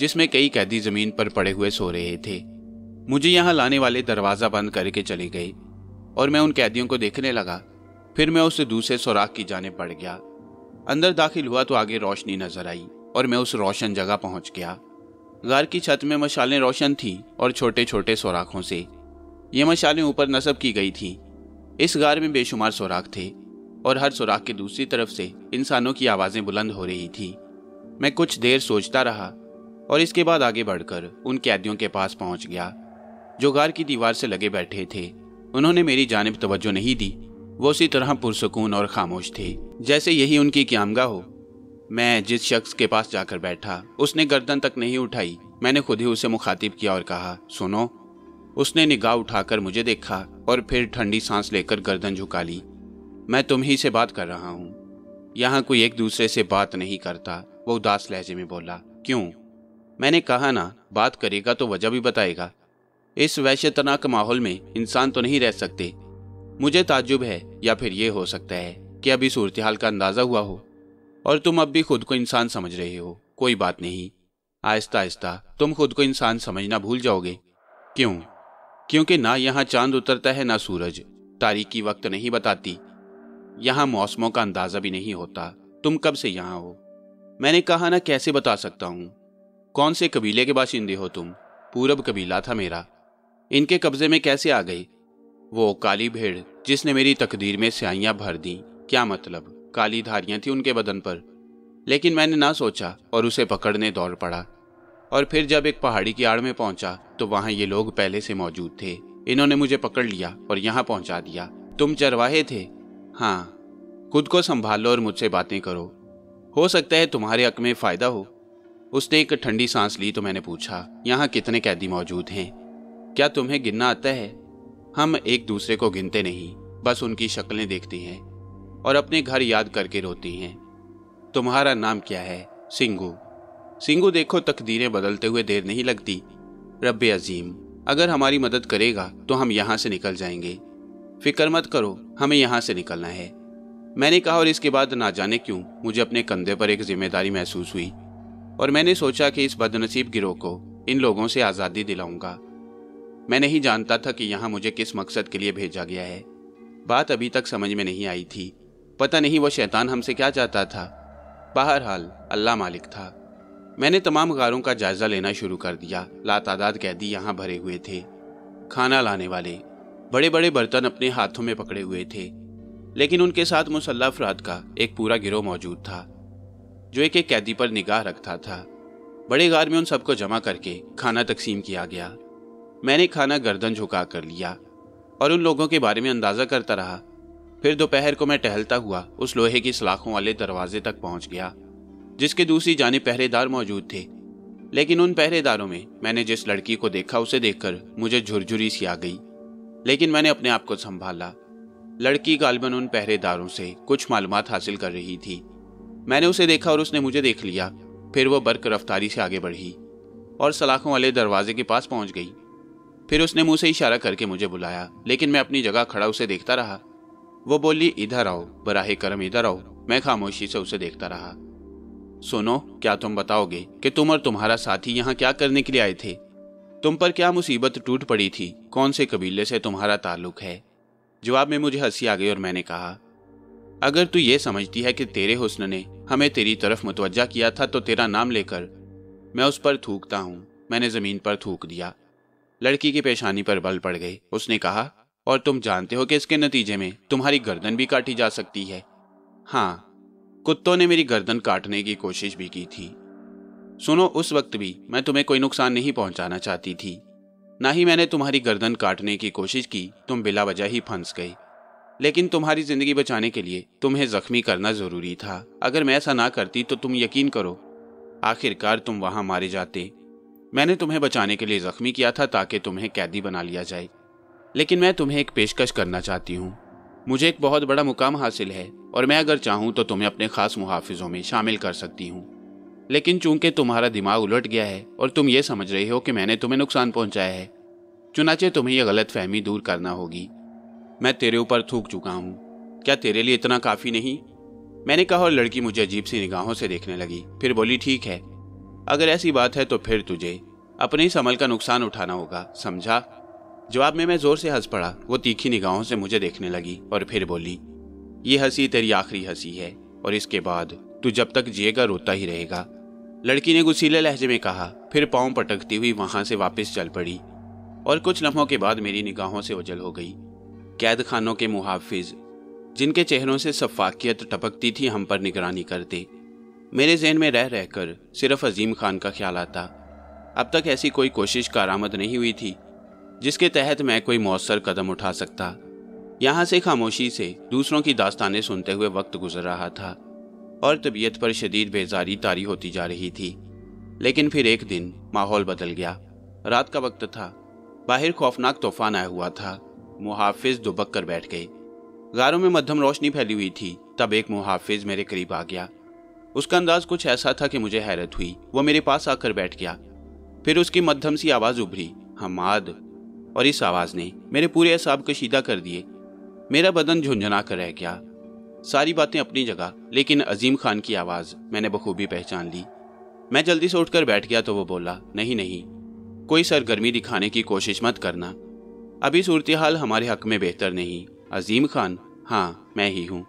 जिसमें कई कैदी ज़मीन पर पड़े हुए सो रहे थे। मुझे यहाँ लाने वाले दरवाज़ा बंद करके चले गए, और मैं उन कैदियों को देखने लगा। फिर मैं उस दूसरे सुराख की जाने पड़ गया। अंदर दाखिल हुआ तो आगे रोशनी नज़र आई, और मैं उस रोशन जगह पहुँच गया। घर की छत में मशालें रोशन थी, और छोटे छोटे सुराखों से। ये मशालें ऊपर नस्ब की गई थी। इस गार में बेशुमार सुराख थे, और हर सुराख के दूसरी तरफ़ से इंसानों की आवाज़ें बुलंद हो रही थी। मैं कुछ देर सोचता रहा और इसके बाद आगे बढ़कर उन कैदियों के पास पहुँच गया। जो गार की दीवार से लगे बैठे थे, उन्होंने मेरी जानब तवज्जो नहीं दी। वो उसी तरह पुरसकून और खामोश थे। जैसे यही उनकी क्यामगा हो। मैं जिस शख्स के पास जाकर बैठा, उसने गर्दन तक नहीं उठाई। मैंने खुद ही उसे मुखातिब किया और कहा, सुनो। उसने निगाह उठाकर मुझे देखा और फिर ठंडी सांस लेकर गर्दन झुका ली मैं तुम ही से बात कर रहा हूँ। यहाँ कोई एक दूसरे से बात नहीं करता। वो उदास लहजे में बोला, क्यों? मैंने कहा ना, बात करेगा तो वजह भी बताएगा। इस वैश्यतनाक माहौल में इंसान तो नहीं रह सकते। मुझे ताजुब है, या फिर ये हो सकता है कि अभी सूरत हाल का अंदाज़ा हुआ हो, और तुम अब भी खुद को इंसान समझ रहे हो। कोई बात नहीं। आहिस्ता आहिस्ता तुम खुद को इंसान समझना भूल जाओगे। क्यों? क्योंकि ना यहाँ चाँद उतरता है, ना सूरज। तारीखी वक्त नहीं बताती। यहाँ मौसमों का अंदाज़ा भी नहीं होता। तुम कब से यहाँ हो? मैंने कहा ना, कैसे बता सकता हूँ? कौन से कबीले के बाशिंदे हो तुम? पूरब कबीला था मेरा। इनके कब्जे में कैसे आ गई? वो काली भेड़ जिसने मेरी तकदीर में स्याइयाँ भर दी। क्या मतलब? काली धारियाँ थी उनके बदन पर। लेकिन मैंने ना सोचा और उसे पकड़ने दौड़ पड़ा। और फिर जब एक पहाड़ी की आड़ में पहुँचा तो वहाँ ये लोग पहले से मौजूद थे। इन्होंने मुझे पकड़ लिया और यहाँ पहुँचा दिया। तुम चरवाहे थे? हाँ। खुद को संभालो और मुझसे बातें करो। हो सकता है तुम्हारे हक में फ़ायदा हो। उसने एक ठंडी सांस ली तो मैंने पूछा, यहाँ कितने कैदी मौजूद हैं? क्या तुम्हें गिनना आता है? हम एक दूसरे को गिनते नहीं, बस उनकी शक्लें देखती हैं और अपने घर याद करके रोती हैं। तुम्हारा नाम क्या है? सिंगू। सिंगू देखो, तकदीरें बदलते हुए देर नहीं लगती। रब अजीम, अगर हमारी मदद करेगा तो हम यहाँ से निकल जाएँगे। फ़िक्र मत करो, हमें यहाँ से निकलना है। मैंने कहा, और इसके बाद ना जाने क्यों? मुझे अपने कंधे पर एक ज़िम्मेदारी महसूस हुई। और मैंने सोचा कि इस बदनसीब गिरोह को इन लोगों से आज़ादी दिलाऊँगा। मैं नहीं जानता था कि यहाँ मुझे किस मकसद के लिए भेजा गया है। बात अभी तक समझ में नहीं आई थी। पता नहीं वो शैतान हमसे क्या चाहता था। बहरहाल, अल्लाह मालिक था। मैंने तमाम गारों का जायजा लेना शुरू कर दिया। लातादाद कैदी यहाँ भरे हुए थे। खाना लाने वाले। बड़े बड़े बर्तन अपने हाथों में पकड़े हुए थे। लेकिन उनके साथ मुसल्ला अफराद का एक पूरा गिरोह मौजूद था। जो एक एक कैदी पर निगाह रखता था। बड़े गार में उन सबको जमा करके खाना तकसीम किया गया। मैंने खाना गर्दन झुका कर लिया और उन लोगों के बारे में अंदाज़ा करता रहा। फिर दोपहर को मैं टहलता हुआ उस लोहे की सलाखों वाले दरवाजे तक पहुँच गया, जिसके दूसरी जाने पहरेदार मौजूद थे। लेकिन उन पहरेदारों में मैंने जिस लड़की को देखा उसे देखकर मुझे झुरझुरी सी आ गई। लेकिन मैंने अपने आप को संभाला। लड़की गालबन उन पहरेदारों से कुछ मालूम हासिल कर रही थी। मैंने उसे देखा और उसने मुझे देख लिया। फिर वो बर्क रफ्तारी से आगे बढ़ी और सलाखों वाले दरवाजे के पास पहुँच गई। फिर उसने मुँह से इशारा करके मुझे बुलाया, लेकिन मैं अपनी जगह खड़ा उसे देखता रहा। वो बोली, इधर आओ, बराहे करम, इधर आओ। मैं खामोशी से उसे देखता रहा। सुनो, क्या तुम बताओगे कि तुम और तुम्हारा साथी यहाँ क्या करने के लिए आए थे? तुम पर क्या मुसीबत टूट पड़ी थी? कौन से कबीले से तुम्हारा ताल्लुक है? जवाब में मुझे हँसी आ गई और मैंने कहा अगर तू ये समझती है कि तेरे हुस्न ने हमें तेरी तरफ़ मुतवजा किया था तो तेरा नाम लेकर मैं उस पर थूकता हूँ। मैंने ज़मीन पर थूक दिया। लड़की की पेशानी पर बल पड़ गई उसने कहा, और तुम जानते हो कि इसके नतीजे में तुम्हारी गर्दन भी काटी जा सकती है? हाँ कुत्तों ने मेरी गर्दन काटने की कोशिश भी की थी। सुनो, उस वक्त भी मैं तुम्हें कोई नुकसान नहीं पहुंचाना चाहती थी। ना ही मैंने तुम्हारी गर्दन काटने की कोशिश की, तुम बिला वजह ही फंस गई। लेकिन तुम्हारी ज़िंदगी बचाने के लिए तुम्हें जख्मी करना ज़रूरी था। अगर मैं ऐसा ना करती तो तुम यकीन करो, आखिरकार तुम वहाँ मारे जाते। मैंने तुम्हें बचाने के लिए जख्मी किया था ताकि तुम्हें कैदी बना लिया जाए। लेकिन मैं तुम्हें एक पेशकश करना चाहती हूँ। मुझे एक बहुत बड़ा मुकाम हासिल है, और मैं अगर चाहूँ तो तुम्हें अपने खास मुहाफिजों में शामिल कर सकती हूँ। लेकिन चूँकि तुम्हारा दिमाग उलट गया है, और तुम ये समझ रहे हो कि मैंने तुम्हें नुकसान पहुँचाया है, चुनाचे तुम्हें यह गलत फहमी दूर करना होगी। मैं तेरे ऊपर थूक चुका हूँ। क्या तेरे लिए इतना काफ़ी नहीं? मैंने कहा, और लड़की मुझे अजीब सी निगाहों से देखने लगी। फिर बोली, ठीक है। अगर ऐसी बात है तो फिर तुझे अपने इस अमल का नुकसान उठाना होगा, समझा? जवाब में मैं ज़ोर से हंस पड़ा। वो तीखी निगाहों से मुझे देखने लगी और फिर बोली, ये हँसी तेरी आखिरी हँसी है, और इसके बाद तू जब तक जिएगा, रोता ही रहेगा। लड़की ने गुस्सीले लहजे में कहा, फिर पाँव पटकती हुई वहाँ से वापस चल पड़ी, और कुछ लम्हों के बाद मेरी निगाहों से उजल हो गई। कैद खानों के मुहाफिज, जिनके चेहरों से सफाकियत टपकती थी, हम पर निगरानी करते। मेरे जहन में रह रहकर सिर्फ़ अजीम खान का ख्याल आता। अब तक ऐसी कोई कोशिश कारामद नहीं हुई थी, जिसके तहत मैं कोई मौसर कदम उठा सकता। यहाँ से खामोशी से दूसरों की दास्तानें सुनते हुए वक्त गुजर रहा था, और तबीयत पर शदीद बेजारी तारी होती जा रही थी। लेकिन फिर एक दिन माहौल बदल गया। रात का वक्त था, बाहर खौफनाक तूफ़ान आया हुआ था। मुहाफिज दुबक कर बैठ गए गारों में मध्यम रोशनी फैली हुई थी, तब एक मुहाफिज मेरे करीब आ गया। उसका अंदाज कुछ ऐसा था कि मुझे हैरत हुई। वो मेरे पास आकर बैठ गया। फिर उसकी मध्यम सी आवाज़ उभरी, हमाद। और इस आवाज़ ने मेरे पूरे असाब कशीदा कर दिए। मेरा बदन झुंझुना कर रह गया। सारी बातें अपनी जगह, लेकिन अजीम खान की आवाज़ मैंने बखूबी पहचान ली। मैं जल्दी से उठकर बैठ गया तो वो बोला, नहीं नहीं, कोई सरगर्मी दिखाने की कोशिश मत करना। अभी सूरत हाल हमारे हक में बेहतर नहीं। अजीम खान हाँ मैं ही हूँ।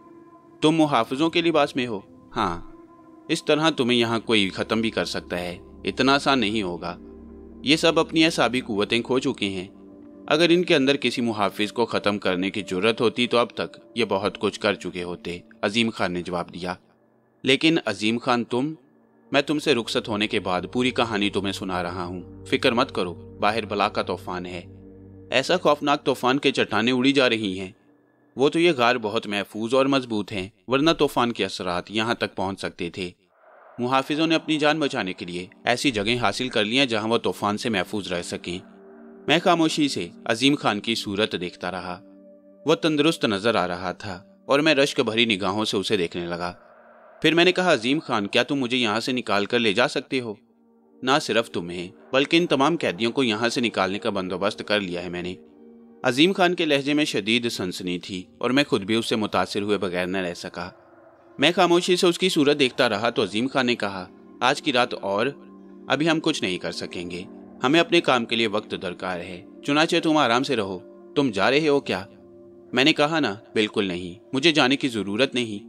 तुम मुहाफ़ों के लिबास में हो। हाँ इस तरह तुम्हें यहाँ कोई ख़त्म भी कर सकता है। इतना आसान नहीं होगा। ये सब अपनी असाबी कुतें खो चुके हैं। अगर इनके अंदर किसी मुहाफिज को ख़त्म करने की ज़रूरत होती तो अब तक ये बहुत कुछ कर चुके होते। अजीम खान ने जवाब दिया। लेकिन अजीम खान तुम? मैं तुमसे रुखसत होने के बाद पूरी कहानी तुम्हें सुना रहा हूँ। फ़िक्र मत करो, बाहर बला का तूफ़ान है। ऐसा खौफनाक तूफ़ान के चट्टाने उड़ी जा रही हैं। वो तो ये गार बहुत महफूज और मज़बूत हैं, वरना तूफ़ान के असरात यहाँ तक पहुँच सकते थे। मुहाफिजों ने अपनी जान बचाने के लिए ऐसी जगह हासिल कर लिया जहाँ वह तूफ़ान से महफूज रह सकें। मैं खामोशी से अजीम खान की सूरत देखता रहा। वह तंदुरुस्त नज़र आ रहा था और मैं रश्क भरी निगाहों से उसे देखने लगा। फिर मैंने कहा, अजीम खान, क्या तुम मुझे यहाँ से निकाल कर ले जा सकते हो? ना सिर्फ़ तुम्हें, बल्कि इन तमाम कैदियों को यहाँ से निकालने का बंदोबस्त कर लिया है मैंने। अजीम खान के लहजे में शदीद सनसनी थी, और मैं खुद भी उससे मुतासर हुए बगैर न रह सका। मैं खामोशी से उसकी सूरत देखता रहा तो अजीम खान ने कहा, आज की रात और, अभी हम कुछ नहीं कर सकेंगे। हमें अपने काम के लिए वक्त दरकार है। चुनाचे तुम आराम से रहो। तुम जा रहे हो क्या? मैंने कहा, ना, बिल्कुल नहीं। मुझे जाने की ज़रूरत नहीं,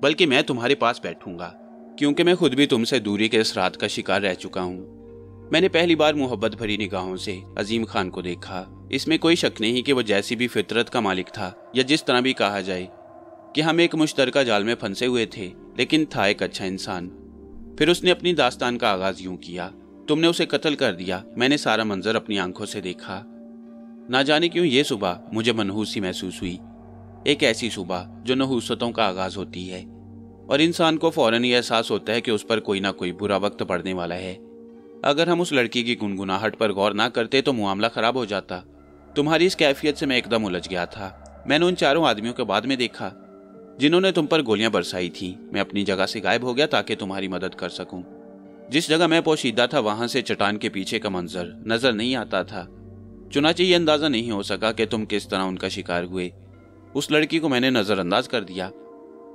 बल्कि मैं तुम्हारे पास बैठूँगा। क्योंकि मैं खुद भी तुमसे दूरी के इस रात का शिकार रह चुका हूँ। मैंने पहली बार मोहब्बत भरी निगाहों से अजीम खान को देखा। इसमें कोई शक नहीं कि वह जैसी भी फितरत का मालिक था, या जिस तरह भी कहा जाए कि हम एक मुश्तरका जाल में फंसे हुए थे, लेकिन था एक अच्छा इंसान। फिर उसने अपनी दास्तान का आगाज़ यूँ किया, तुमने उसे कत्ल कर दिया, मैंने सारा मंजर अपनी आँखों से देखा। ना जाने क्यों ये सुबह मुझे मनहूसी महसूस हुई। एक ऐसी सुबह जो नहूसतों का आगाज़ होती है और इंसान को फ़ौरन ही एहसास होता है कि उस पर कोई ना कोई बुरा वक्त पड़ने वाला है। अगर हम उस लड़की की गुनगुनाहट पर गौर ना करते तो मामला खराब हो जाता। तुम्हारी इस कैफियत से मैं एकदम उलझ गया था। मैंने उन चारों आदमियों के बाद में देखा, जिन्होंने तुम पर गोलियाँ बरसाई थी। मैं अपनी जगह से गायब हो गया ताकि तुम्हारी मदद कर सकूँ। जिस जगह मैं पोशीदा था, वहाँ से चटान के पीछे का मंजर नज़र नहीं आता था। चुनाचे ये अंदाज़ा नहीं हो सका कि तुम किस तरह उनका शिकार हुए। उस लड़की को मैंने नजरअंदाज कर दिया।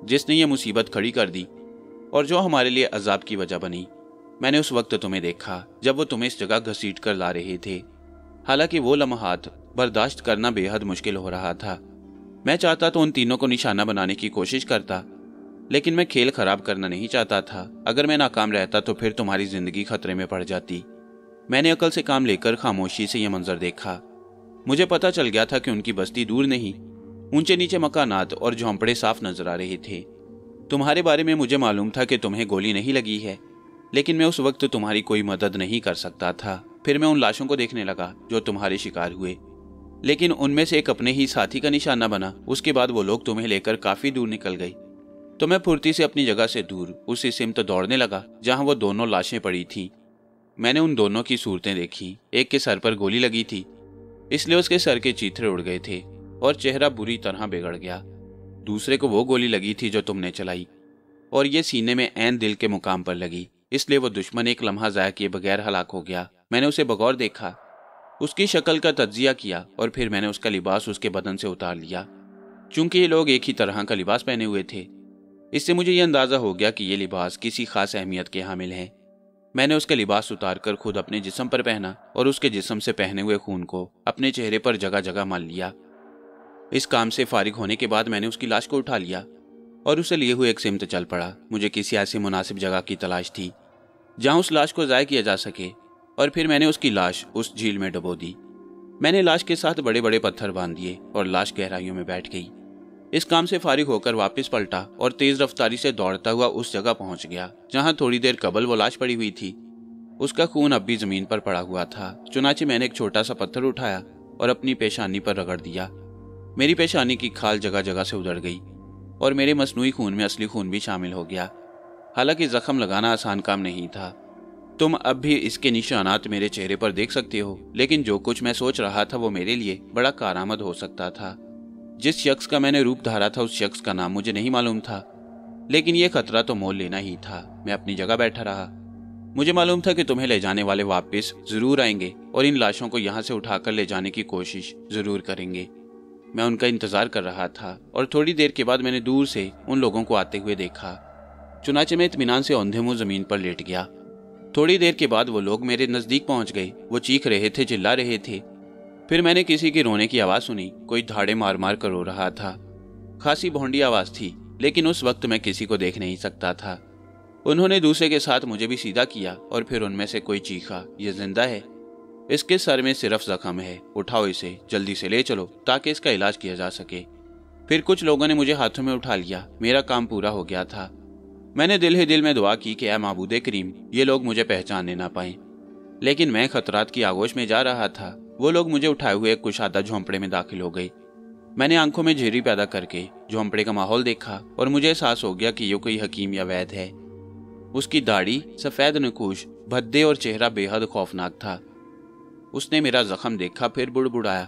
जिसने ये मुसीबत खड़ी कर दी और जो हमारे लिए अजाब की वजह बनी। मैंने उस वक्त तुम्हें देखा जब वो तुम्हें इस जगह घसीट कर ला रहे थे। हालाँकि वो लम्हात बर्दाश्त करना बेहद मुश्किल हो रहा था। मैं चाहता तो उन तीनों को निशाना बनाने की कोशिश करता, लेकिन मैं खेल खराब करना नहीं चाहता था। अगर मैं नाकाम रहता तो फिर तुम्हारी ज़िंदगी खतरे में पड़ जाती। मैंने अकल से काम लेकर खामोशी से यह मंजर देखा। मुझे पता चल गया था कि उनकी बस्ती दूर नहीं ऊँचे नीचे मकानात और झोंपड़े साफ़ नज़र आ रहे थे। तुम्हारे बारे में मुझे मालूम था कि तुम्हें गोली नहीं लगी है, लेकिन मैं उस वक्त तुम्हारी कोई मदद नहीं कर सकता था। फिर मैं उन लाशों को देखने लगा, जो तुम्हारे शिकार हुए। लेकिन उनमें से एक अपने ही साथी का निशाना बना, उसके बाद वो लोग तुम्हें लेकर काफ़ी दूर निकल गई तो मैं फुर्ती से अपनी जगह से दूर, उसी सिमत दौड़ने लगा, जहाँ वो दोनों लाशें पड़ी थी। मैंने उन दोनों की सूरतें देखी, एक के सर पर गोली लगी थी, इसलिए उसके सर के चीथड़े उड़ गए थे। और चेहरा बुरी तरह बिगड़ गया। दूसरे को वो गोली लगी थी जो तुमने चलाई, और ये सीने में ऐन दिल के मुकाम पर लगी, इसलिए वो दुश्मन एक लम्हा जाया किए बगैर हलाक हो गया। मैंने उसे बगौर देखा, उसकी शक्ल का तजिया किया, और फिर मैंने उसका लिबास उसके बदन से उतार लिया। चूँकि ये लोग एक ही तरह का लिबास पहने हुए थे, इससे मुझे यह अंदाज़ा हो गया कि ये लिबास किसी खास अहमियत के हामिल हैं। मैंने उसके लिबास उतार कर खुद अपने जिसम पर पहना, और उसके जिसम से पहने हुए खून को अपने चेहरे पर जगह जगह मान लिया। इस काम से फारिग होने के बाद मैंने उसकी लाश को उठा लिया और उसे लिए हुए एक सिमत चल पड़ा। मुझे किसी ऐसी मुनासिब जगह की तलाश थी, जहाँ उस लाश को ज़ाय किया जा सके, और फिर मैंने उसकी लाश उस झील में डबो दी। मैंने लाश के साथ बड़े बड़े पत्थर बाँध दिए और लाश गहराइयों में बैठ गई। इस काम से फारिग होकर वापस पलटा और तेज रफ्तारी से दौड़ता हुआ उस जगह पहुँच गया, जहाँ थोड़ी देर कबल वो लाश पड़ी हुई थी। उसका खून अब भी ज़मीन पर पड़ा हुआ था। चुनाचे मैंने एक छोटा सा पत्थर उठाया और अपनी पेशानी पर रगड़ दिया। मेरी पेशानी की खाल जगह जगह से उधड़ गई और मेरे मसनू खून में असली खून भी शामिल हो गया। हालाँकि जख्म लगाना आसान काम नहीं था। तुम अब भी इसके निशानात मेरे चेहरे पर देख सकते हो, लेकिन जो कुछ मैं सोच रहा था वो मेरे लिए बड़ा कारामद हो सकता था। जिस शख्स का मैंने रूप धारा था, उस शख्स का नाम मुझे नहीं मालूम था। लेकिन यह खतरा तो मोल लेना ही था। मैं अपनी जगह बैठा रहा। मुझे मालूम था कि तुम्हें ले जाने वाले वापस ज़रूर आएँगे और इन लाशों को यहाँ से उठाकर ले जाने की कोशिश ज़रूर करेंगे। मैं उनका इंतज़ार कर रहा था और थोड़ी देर के बाद मैंने दूर से उन लोगों को आते हुए देखा। चुनाचे में इतमान से औंधे मुँह ज़मीन पर लेट गया। थोड़ी देर के बाद वो लोग मेरे नज़दीक पहुँच गए। वो चीख रहे थे, चिल्ला रहे थे। फिर मैंने किसी के रोने की आवाज़ सुनी। कोई धाड़े मार मार कर रो रहा था। खासी भोंडी आवाज़ थी, लेकिन उस वक्त मैं किसी को देख नहीं सकता था। उन्होंने दूसरे के साथ मुझे भी सीधा किया और फिर उनमें से कोई चीखा, ये ज़िंदा है? इसके सर में सिर्फ़ जख्म है। उठाओ इसे, जल्दी से ले चलो, ताकि इसका इलाज किया जा सके। फिर कुछ लोगों ने मुझे हाथों में उठा लिया। मेरा काम पूरा हो गया था। मैंने दिल ही दिल में दुआ की कि महबूद करीम, ये लोग मुझे पहचानने ना पाए। लेकिन मैं खतरात की आगोश में जा रहा था। वो लोग मुझे उठाए हुए कुशादा झोंपड़े में दाखिल हो गए। मैंने आँखों में झेरी पैदा करके झोंपड़े का माहौल देखा और मुझे एहसास हो गया कि ये कोई हकीम या वैद है। उसकी दाढ़ी सफ़ेद नकूश, भद्दे और चेहरा बेहद खौफनाक था। उसने मेरा जख्म देखा, फिर बुड़बुड़ाया।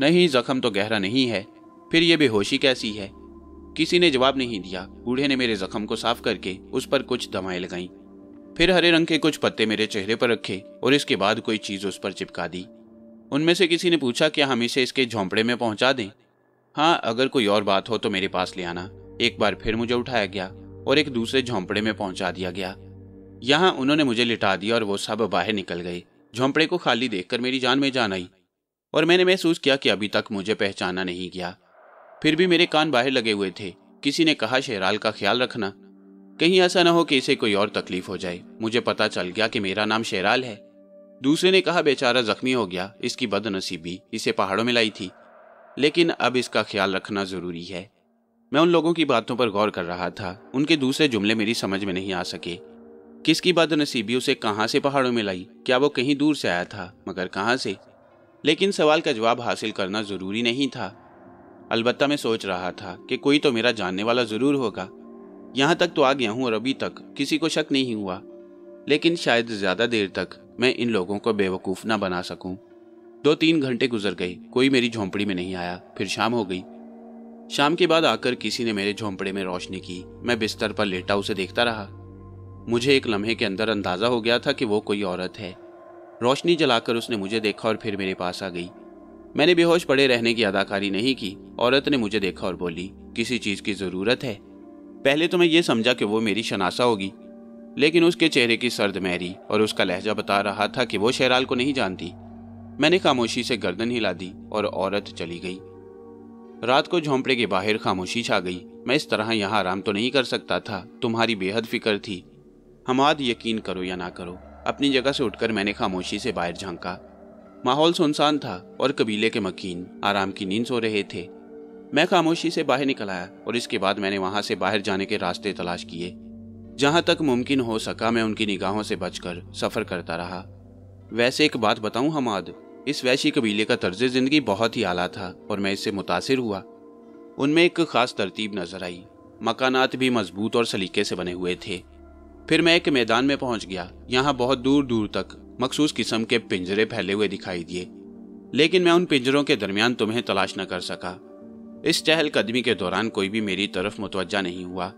नहीं, जख्म तो गहरा नहीं है, फिर यह बेहोशी कैसी है? किसी ने जवाब नहीं दिया। बूढ़े ने मेरे जख्म को साफ़ करके उस पर कुछ दवाएँ लगाई। फिर हरे रंग के कुछ पत्ते मेरे चेहरे पर रखे और इसके बाद कोई चीज़ उस पर चिपका दी। उनमें से किसी ने पूछा, क्या हम इसे इसके झोंपड़े में पहुँचा दें? हाँ अगर कोई और बात हो तो मेरे पास ले आना। एक बार फिर मुझे उठाया गया और एक दूसरे झोंपड़े में पहुँचा दिया गया। यहाँ उन्होंने मुझे लिटा दिया और वो सब बाहर निकल गए। झोंपड़े को खाली देखकर मेरी जान में जान आई और मैंने महसूस किया कि अभी तक मुझे पहचाना नहीं गया। फिर भी मेरे कान बाहर लगे हुए थे। किसी ने कहा, शेराल का ख्याल रखना। कहीं ऐसा ना हो कि इसे कोई और तकलीफ़ हो जाए। मुझे पता चल गया कि मेरा नाम शेराल है। दूसरे ने कहा, बेचारा जख्मी हो गया। इसकी बदनसीबी। इसे पहाड़ों में लाई थी। लेकिन अब इसका ख्याल रखना ज़रूरी है। मैं उन लोगों की बातों पर गौर कर रहा था। उनके दूसरे जुमले मेरी समझ में नहीं आ सके। किसकी बदनसीबी उसे कहाँ से पहाड़ों में लाई? क्या वो कहीं दूर से आया था, मगर कहाँ से? लेकिन सवाल का जवाब हासिल करना ज़रूरी नहीं था। अलबत्ता मैं सोच रहा था कि कोई तो मेरा जानने वाला ज़रूर होगा। यहाँ तक तो आ गया हूँ और अभी तक किसी को शक नहीं हुआ। लेकिन शायद ज़्यादा देर तक मैं इन लोगों को बेवकूफ़ ना बना सकूँ। दो तीन घंटे गुजर गए, कोई मेरी झोंपड़ी में नहीं आया, फिर शाम हो गई। शाम के बाद आकर किसी ने मेरे झोंपड़े में रोशनी की। मैं बिस्तर पर लेटा उसे देखता रहा। मुझे एक लम्हे के अंदर अंदाज़ा हो गया था कि वो कोई औरत है। रोशनी जलाकर उसने मुझे देखा और फिर मेरे पास आ गई। मैंने बेहोश पड़े रहने की अदाकारी नहीं की। औरत ने मुझे देखा और बोली, किसी चीज़ की ज़रूरत है। पहले तो मैं ये समझा कि वो मेरी शनासा होगी। लेकिन उसके चेहरे की सर्द मैरी और उसका लहजा बता रहा था कि वो शहराल को नहीं जानती। मैंने खामोशी से गर्दन हिला दी और औरत चली गई। रात को झोंपड़े के बाहर खामोशी छा गई। मैं इस तरह यहाँ आराम तो नहीं कर सकता था। तुम्हारी बेहद फ़िक्र थी। हमाद यकीन करो या ना करो, अपनी जगह से उठकर मैंने खामोशी से बाहर झांका। माहौल सुनसान था और कबीले के मकीन आराम की नींद सो रहे थे। मैं खामोशी से बाहर निकल आया और इसके बाद मैंने वहाँ से बाहर जाने के रास्ते तलाश किए। जहाँ तक मुमकिन हो सका मैं उनकी निगाहों से बचकर सफ़र करता रहा। वैसे एक बात बताऊँ हमाद, इस वैशी कबीले का तर्ज ज़िंदगी बहुत ही आला था और मैं इससे मुतासिर हुआ। उनमें एक खास तरतीब नज़र आई। मकानात भी मज़बूत और सलीके से बने हुए थे। फिर मैं एक मैदान में पहुँच गया। यहाँ बहुत दूर दूर तक मखसूस किस्म के पिंजरे फैले हुए दिखाई दिए। लेकिन मैं उन पिंजरों के दरमियान तुम्हें तलाश न कर सका। इस चहलकदमी के दौरान कोई भी मेरी तरफ़ मुतवजा नहीं हुआ।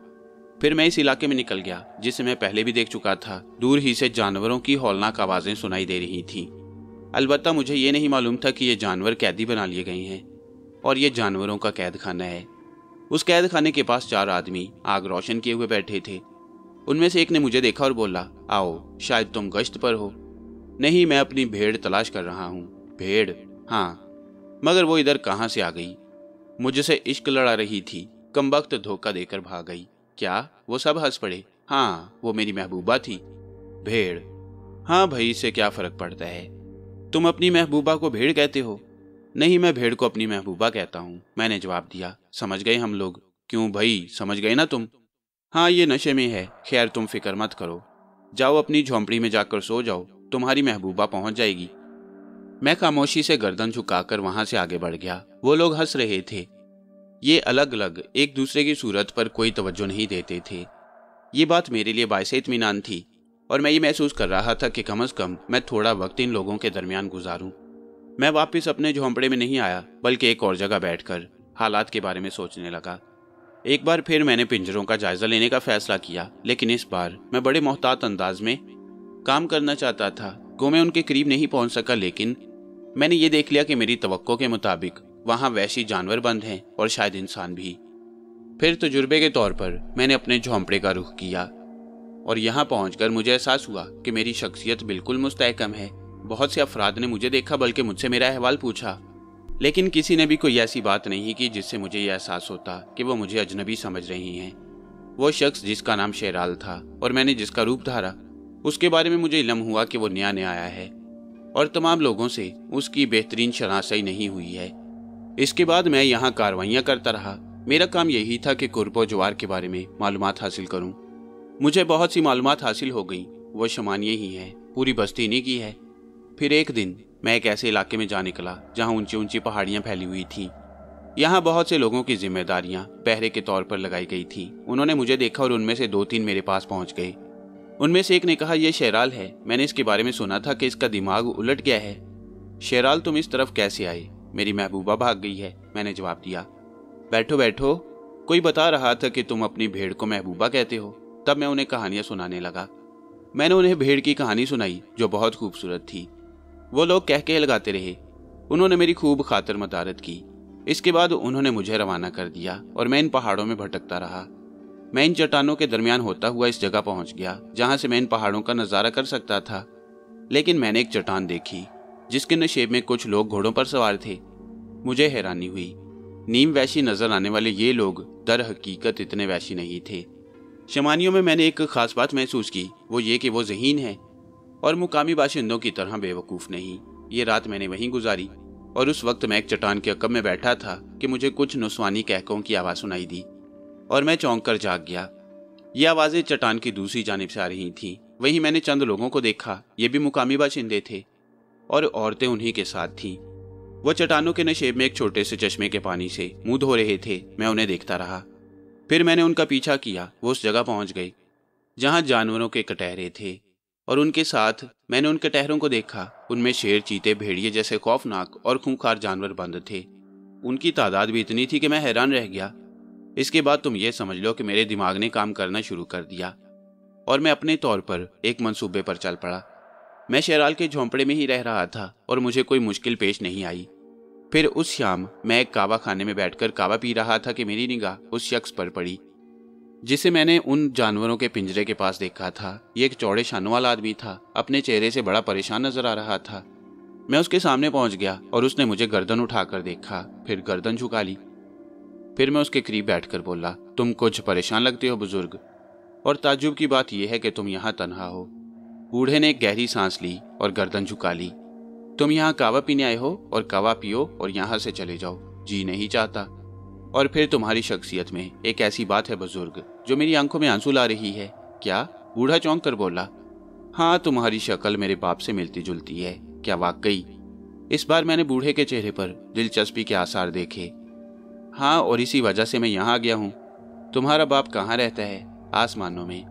फिर मैं इस इलाके में निकल गया, जिसे मैं पहले भी देख चुका था। दूर ही से जानवरों की हौलनाक आवाज़ें सुनाई दे रही थी। अलबत्ता मुझे ये नहीं मालूम था कि ये जानवर कैदी बना लिए गए हैं, और ये जानवरों का कैद खाना है। उस कैद खाने के पास चार आदमी आग रोशन किए हुए बैठे थे। उनमें से एक ने मुझे देखा और बोला, आओ, शायद तुम गश्त पर हो। नहीं, मैं अपनी भेड़ तलाश कर रहा हूँ। भेड़? हाँ। मगर वो इधर कहाँ से आ गई? मुझसे इश्क लड़ा रही थी। कम वक्त धोखा देकर भाग गई। क्या? वो सब हंस पड़े। हाँ वो मेरी महबूबा थी। भेड़? हाँ भाई, इससे क्या फ़र्क पड़ता है? तुम अपनी महबूबा को भेड़ कहते हो? नहीं, मैं भेड़ को अपनी महबूबा कहता हूँ। मैंने जवाब दिया, समझ गए हम लोग। क्यों भाई, समझ गए ना तुम? हाँ ये नशे में है। खैर, तुम फ़िक्र मत करो। जाओ अपनी झोंपड़ी में जाकर सो जाओ। तुम्हारी महबूबा पहुँच जाएगी। मैं खामोशी से गर्दन झुकाकर वहाँ से आगे बढ़ गया। वो लोग हंस रहे थे। ये अलग अलग एक दूसरे की सूरत पर कोई तवज्जो नहीं देते थे। ये बात मेरे लिए बायस इतमान थी, और मैं ये महसूस कर रहा था कि कम अज कम मैं थोड़ा वक्त इन लोगों के दरमियान गुजारूं। मैं वापस अपने झोंपड़े में नहीं आया, बल्कि एक और जगह बैठकर हालात के बारे में सोचने लगा। एक बार फिर मैंने पिंजरों का जायजा लेने का फैसला किया, लेकिन इस बार मैं बड़े मोहतात अंदाज में काम करना चाहता था। गो मैं उनके करीब नहीं पहुँच सका, लेकिन मैंने ये देख लिया कि मेरी तो के मुताबिक वहाँ वैसी जानवर बंद हैं और शायद इंसान भी। फिर तजुर्बे के तौर पर मैंने अपने झोंपड़े का रुख किया और यहाँ पहुंचकर मुझे एहसास हुआ कि मेरी शख्सियत बिल्कुल मुस्तकम है। बहुत से अफराद ने मुझे देखा, बल्कि मुझसे मेरा अहवाल पूछा। लेकिन किसी ने भी कोई ऐसी बात नहीं की जिससे मुझे यह एहसास होता कि वो मुझे अजनबी समझ रही हैं। वो शख्स जिसका नाम शेराल था और मैंने जिसका रूप धारा, उसके बारे में मुझे इलम हुआ कि वो नया नया आया है। और तमाम लोगों से उसकी बेहतरीन शनासाई नहीं हुई है। इसके बाद मैं यहाँ कार्रवाइयाँ करता रहा। मेरा काम यही था कि कुर्बो जवार के बारे में मालूम हासिल करूँ। मुझे बहुत सी मालूम हासिल हो गई। वो शमानिये ही है। पूरी बस्ती नहीं की है। फिर एक दिन मैं एक ऐसे इलाके में जा निकला, जहाँ ऊँची ऊँची पहाड़ियाँ फैली हुई थी। यहाँ बहुत से लोगों की जिम्मेदारियाँ पहरे के तौर पर लगाई गई थी। उन्होंने मुझे देखा और उनमें से दो तीन मेरे पास पहुँच गए। उनमें से एक ने कहा यह शेराल है। मैंने इसके बारे में सुना था कि इसका दिमाग उलट गया है। शेराल, तुम इस तरफ़ कैसे आए? मेरी महबूबा भाग गई है। मैंने जवाब दिया, बैठो बैठो। कोई बता रहा था कि तुम अपनी भेड़ को महबूबा कहते हो? तब मैं उन्हें कहानियाँ सुनाने लगा। मैंने उन्हें भेड़ की कहानी सुनाई, जो बहुत खूबसूरत थी। वो लोग कह के लगाते रहे। उन्होंने मेरी खूब खातर मदारत की। इसके बाद उन्होंने मुझे रवाना कर दिया और मैं इन पहाड़ों में भटकता रहा। मैं इन चट्टानों के दरमियान होता हुआ इस जगह पहुँच गया, जहाँ से मैं इन पहाड़ों का नज़ारा कर सकता था। लेकिन मैंने एक चट्टान देखी, जिसके नशेब में कुछ लोग घोड़ों पर सवार थे। मुझे हैरानी हुई। नीम वैशी नज़र आने वाले ये लोग दर हकीकत इतने वैशी नहीं थे। शमानियों में मैंने एक खास बात महसूस की, वो ये कि वो जहीन है। और मुकामी बाशिंदों की तरह बेवकूफ़ नहीं। ये रात मैंने वहीं गुजारी और उस वक्त मैं एक चट्टान के अकब में बैठा था कि मुझे कुछ नुस्वानी कहकों की आवाज़ सुनाई दी और मैं चौंक कर जाग गया। ये आवाज़ें चट्टान की दूसरी जानब से आ रही थीं। वहीं मैंने चंद लोगों को देखा। ये भी मुकामी बाशिंदे थे और औरतें उन्हीं के साथ थीं। वो चट्टानों के नशेब में एक छोटे से चश्मे के पानी से मुँह धो रहे थे। मैं उन्हें देखता रहा। फिर मैंने उनका पीछा किया। वो उस जगह पहुँच गई जहाँ जानवरों के कटहरे थे। और उनके साथ मैंने उनके टहरों को देखा। उनमें शेर चीते, भेड़िए जैसे खौफनाक और खूंखार जानवर बंद थे। उनकी तादाद भी इतनी थी कि मैं हैरान रह गया। इसके बाद तुम ये समझ लो कि मेरे दिमाग ने काम करना शुरू कर दिया और मैं अपने तौर पर एक मंसूबे पर चल पड़ा। मैं शेराल के झोंपड़े में ही रह रहा था और मुझे कोई मुश्किल पेश नहीं आई। फिर उस शाम मैं एक कावा खाने में बैठकर कावा पी रहा था कि मेरी निगाह उस शख्स पर पड़ी। जिसे मैंने उन जानवरों के पिंजरे के पास देखा था। ये एक चौड़े शानों वाला आदमी था। अपने चेहरे से बड़ा परेशान नज़र आ रहा था। मैं उसके सामने पहुँच गया और उसने मुझे गर्दन उठाकर देखा, फिर गर्दन झुका ली। फिर मैं उसके करीब बैठकर बोला, तुम कुछ परेशान लगते हो बुज़ुर्ग। और ताजुब की बात यह है कि तुम यहाँ तनहा हो। बूढ़े ने एक गहरी सांस ली और गर्दन झुका ली। तुम यहाँ कावा पीने आए हो और कावा पियो और यहाँ से चले जाओ। जी नहीं चाहता। और फिर तुम्हारी शख्सियत में एक ऐसी बात है बुज़ुर्ग। जो मेरी आँखों में आँसू ला रही है। क्या? बूढ़ा चौंक कर बोला हाँ तुम्हारी शक्ल मेरे बाप से मिलती जुलती है। क्या वाकई? इस बार मैंने बूढ़े के चेहरे पर दिलचस्पी के आसार देखे। हाँ और इसी वजह से मैं यहाँ आ गया हूँ। तुम्हारा बाप कहाँ रहता है? आसमानों में।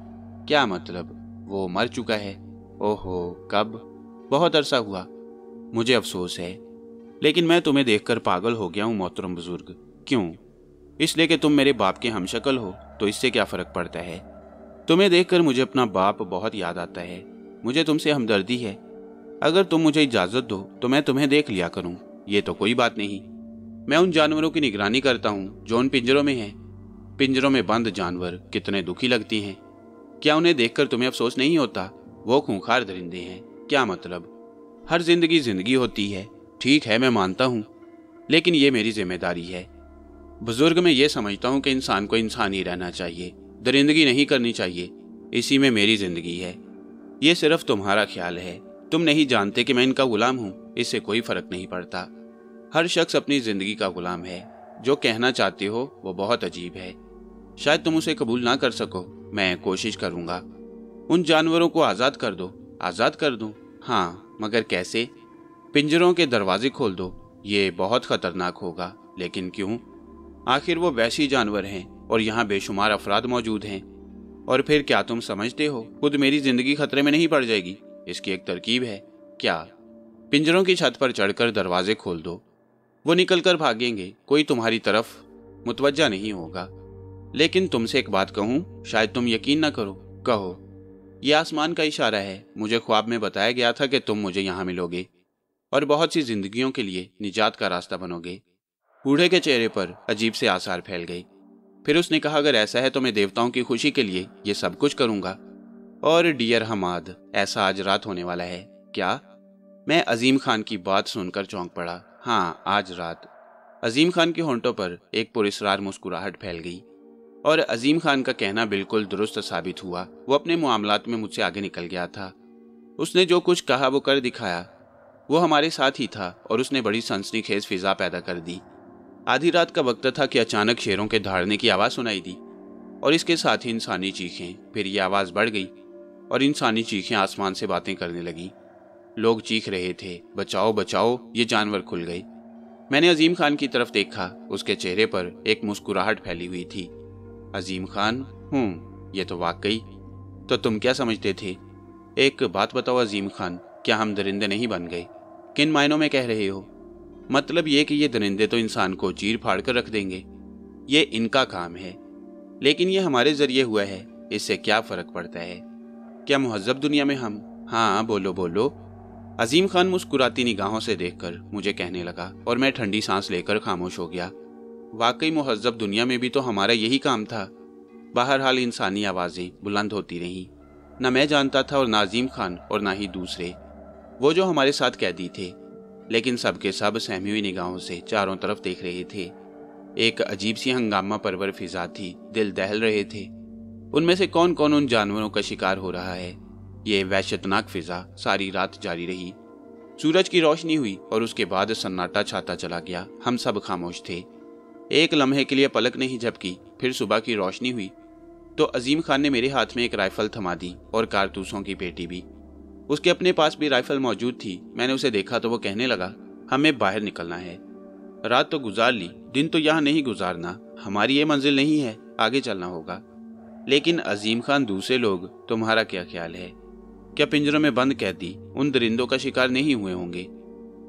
क्या मतलब? वो मर चुका है। ओहो, कब? बहुत अरसा हुआ। मुझे अफसोस है। लेकिन मैं तुम्हें देखकर पागल हो गया हूँ, मोहतरम बुज़ुर्ग। क्यों? इसलिए कि तुम मेरे बाप के हमशक्ल हो। तो इससे क्या फ़र्क पड़ता है? तुम्हें देखकर मुझे अपना बाप बहुत याद आता है। मुझे तुमसे हमदर्दी है। अगर तुम मुझे इजाज़त दो तो मैं तुम्हें देख लिया करूँ। ये तो कोई बात नहीं। मैं उन जानवरों की निगरानी करता हूँ, जो उन पिंजरों में हैं। पिंजरों में बंद जानवर कितने दुखी लगती हैं। क्या उन्हें देखकर तुम्हें अफसोस नहीं होता? वो खूंखार दरिंदे हैं। क्या मतलब? हर ज़िंदगी ज़िंदगी होती है। ठीक है, मैं मानता हूँ। लेकिन ये मेरी ज़िम्मेदारी है। बुज़ुर्ग मैं ये समझता हूँ कि इंसान को इंसान ही रहना चाहिए, दरिंदगी नहीं करनी चाहिए, इसी में मेरी ज़िंदगी है। ये सिर्फ़ तुम्हारा ख्याल है, तुम नहीं जानते कि मैं इनका गुलाम हूँ, इससे कोई फ़र्क नहीं पड़ता। हर शख्स अपनी ज़िंदगी का गुलाम है, जो कहना चाहते हो, वो बहुत अजीब है। शायद तुम उसे कबूल ना कर सको, मैं कोशिश करूँगा। उन जानवरों को आज़ाद कर दो, आज़ाद कर दो? हाँ मगर कैसे? पिंजरों के दरवाजे खोल दो, ये बहुत खतरनाक होगा, लेकिन क्यों? आखिर वो वैसी जानवर हैं और यहाँ बेशुमार अफराद मौजूद हैं। और फिर क्या तुम समझते हो, खुद मेरी ज़िंदगी खतरे में नहीं पड़ जाएगी? इसकी एक तरकीब है, क्या? पिंजरों की छत पर चढ़कर दरवाजे खोल दो। वो निकलकर भागेंगे, कोई तुम्हारी तरफ़ मुतवजा नहीं होगा। लेकिन तुमसे एक बात कहूँ, शायद तुम यकीन ना करो। कहो यह आसमान का इशारा है, मुझे ख्वाब में बताया गया था कि तुम मुझे यहाँ मिलोगे और बहुत सी जिंदगियों के लिए निजात का रास्ता बनोगे। बूढ़े के चेहरे पर अजीब से आसार फैल गई। फिर उसने कहा, अगर ऐसा है तो मैं देवताओं की खुशी के लिए ये सब कुछ करूँगा। और डियर हमाद, ऐसा आज रात होने वाला है। क्या? मैं अजीम खान की बात सुनकर चौंक पड़ा। हाँ आज रात। अजीम खान के होंठों पर एक पुरस्कार मुस्कुराहट फैल गई। और अजीम खान का कहना बिल्कुल दुरुस्त साबित हुआ। वो अपने मामलात में मुझसे आगे निकल गया था। उसने जो कुछ कहा वो कर दिखाया। वो हमारे साथ ही था और उसने बड़ी सनसनीखेज फिजा पैदा कर दी। आधी रात का वक्त था कि अचानक शेरों के धाड़ने की आवाज़ सुनाई दी, और इसके साथ ही इंसानी चीखें, फिर ये आवाज़ बढ़ गई, और इंसानी चीखें आसमान से बातें करने लगी। लोग चीख रहे थे, बचाओ बचाओ, ये जानवर खुल गए। मैंने अजीम खान की तरफ़ देखा, उसके चेहरे पर एक मुस्कुराहट फैली हुई थी। अजीम खान, हूँ, ये तो वाकई तो तुम क्या समझते थे? एक बात बताओ अजीम खान, क्या हम दरिंदे नहीं बन गए? किन मायनों में कह रहे हो? मतलब ये कि ये दरिंदे तो इंसान को चीर फाड़ कर रख देंगे। ये इनका काम है। लेकिन ये हमारे ज़रिए हुआ है। इससे क्या फ़र्क पड़ता है? क्या महजब दुनिया में हम? हाँ बोलो बोलो। अजीम खान मुस्कुराती निगाहों से देखकर मुझे कहने लगा और मैं ठंडी सांस लेकर खामोश हो गया। वाकई महजब दुनिया में भी तो हमारा यही काम था। बहरहाल इंसानी आवाज़ें बुलंद होती रहीं। न मैं जानता था और ना अजीम खान और ना ही दूसरे। वो जो हमारे साथ कैदी थे। लेकिन सबके सब सहमी हुई निगाहों से चारों तरफ़ देख रहे थे। एक अजीब सी हंगामा परवर फिजा थी, दिल दहल रहे थे। उनमें से कौन कौन उन जानवरों का शिकार हो रहा है? ये वैश्यतनाक फिजा सारी रात जारी रही। सूरज की रोशनी हुई और उसके बाद सन्नाटा छाता चला गया। हम सब खामोश थे। एक लम्हे के लिए पलक नहीं झपकी फिर सुबह की रोशनी हुई। तो अजीम खान ने मेरे हाथ में एक राइफल थमा दी और कारतूसों की पेटी भी। उसके अपने पास भी राइफल मौजूद थी। मैंने उसे देखा तो वो कहने लगा, हमें बाहर निकलना है। रात तो गुजार ली, दिन तो यहाँ नहीं गुजारना। हमारी ये मंजिल नहीं है, आगे चलना होगा। लेकिन अजीम खान दूसरे लोग, तुम्हारा क्या ख्याल है? क्या पिंजरों में बंद कैदी उन दरिंदों का शिकार नहीं हुए होंगे?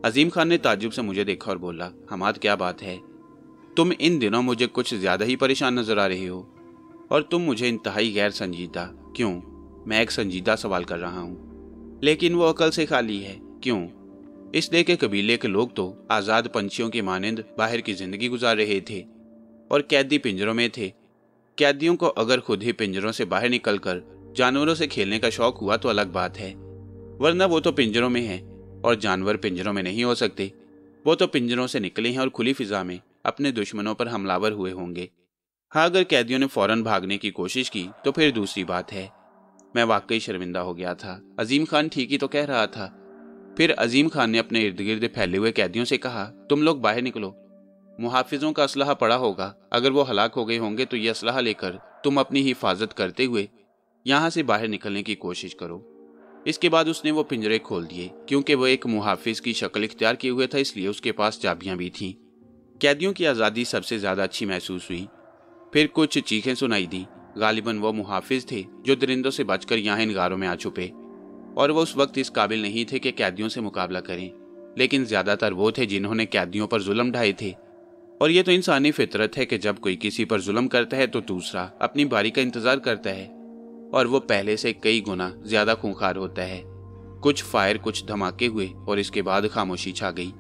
अजीम खान ने ताजुब से मुझे देखा और बोला हमाद क्या बात है? तुम इन दिनों मुझे कुछ ज़्यादा ही परेशान नज़र आ रहे हो। और तुम मुझे इंतहाई गैर संजीदा क्यों? मैं एक संजीदा सवाल कर रहा हूँ। लेकिन वो अकल से खाली है। क्यों? इसलिए के कबीले के लोग तो आज़ाद पंछियों की मानंद बाहर की ज़िंदगी गुजार रहे थे और कैदी पिंजरों में थे। कैदियों को अगर खुद ही पिंजरों से बाहर निकलकर जानवरों से खेलने का शौक हुआ तो अलग बात है। वरना वो तो पिंजरों में है और जानवर पिंजरों में नहीं हो सकते। वो तो पिंजरों से निकले हैं और खुली फिजा में अपने दुश्मनों पर हमलावर हुए होंगे। हाँ अगर कैदियों ने फ़ौरन भागने की कोशिश की तो फिर दूसरी बात है। मैं वाकई शर्मिंदा हो गया था। अजीम खान ठीक ही तो कह रहा था। फिर अजीम खान ने अपने इर्द गिर्द फैले हुए कैदियों से कहा, तुम लोग बाहर निकलो। मुहाफिजों का असलाह पड़ा होगा। अगर वो हलाक हो गए होंगे तो ये असलाह लेकर तुम अपनी हिफाजत करते हुए यहाँ से बाहर निकलने की कोशिश करो। इसके बाद उसने वो पिंजरे खोल दिए, क्योंकि वो एक मुहाफिज की शक्ल इख्तियार किए हुए था, इसलिए उसके पास चाबियाँ भी थीं। कैदियों की आज़ादी सबसे ज़्यादा अच्छी महसूस हुई। फिर कुछ चीखें सुनाई दी। गालिबन वो मुहाफिज थे जो दरिंदों से बचकर यहाँ इन गारों में आ छुपे। और वो उस वक्त इस काबिल नहीं थे कि कैदियों से मुकाबला करें, लेकिन ज़्यादातर वो थे जिन्होंने कैदियों पर जुल्म ढाए थे। और ये तो इंसानी फितरत है कि जब कोई किसी पर जुल्म करता है तो दूसरा अपनी बारी का इंतज़ार करता है। और वो पहले से कई गुना ज़्यादा खूंखार होता है। कुछ फायर कुछ धमाके हुए और इसके बाद खामोशी छा गई।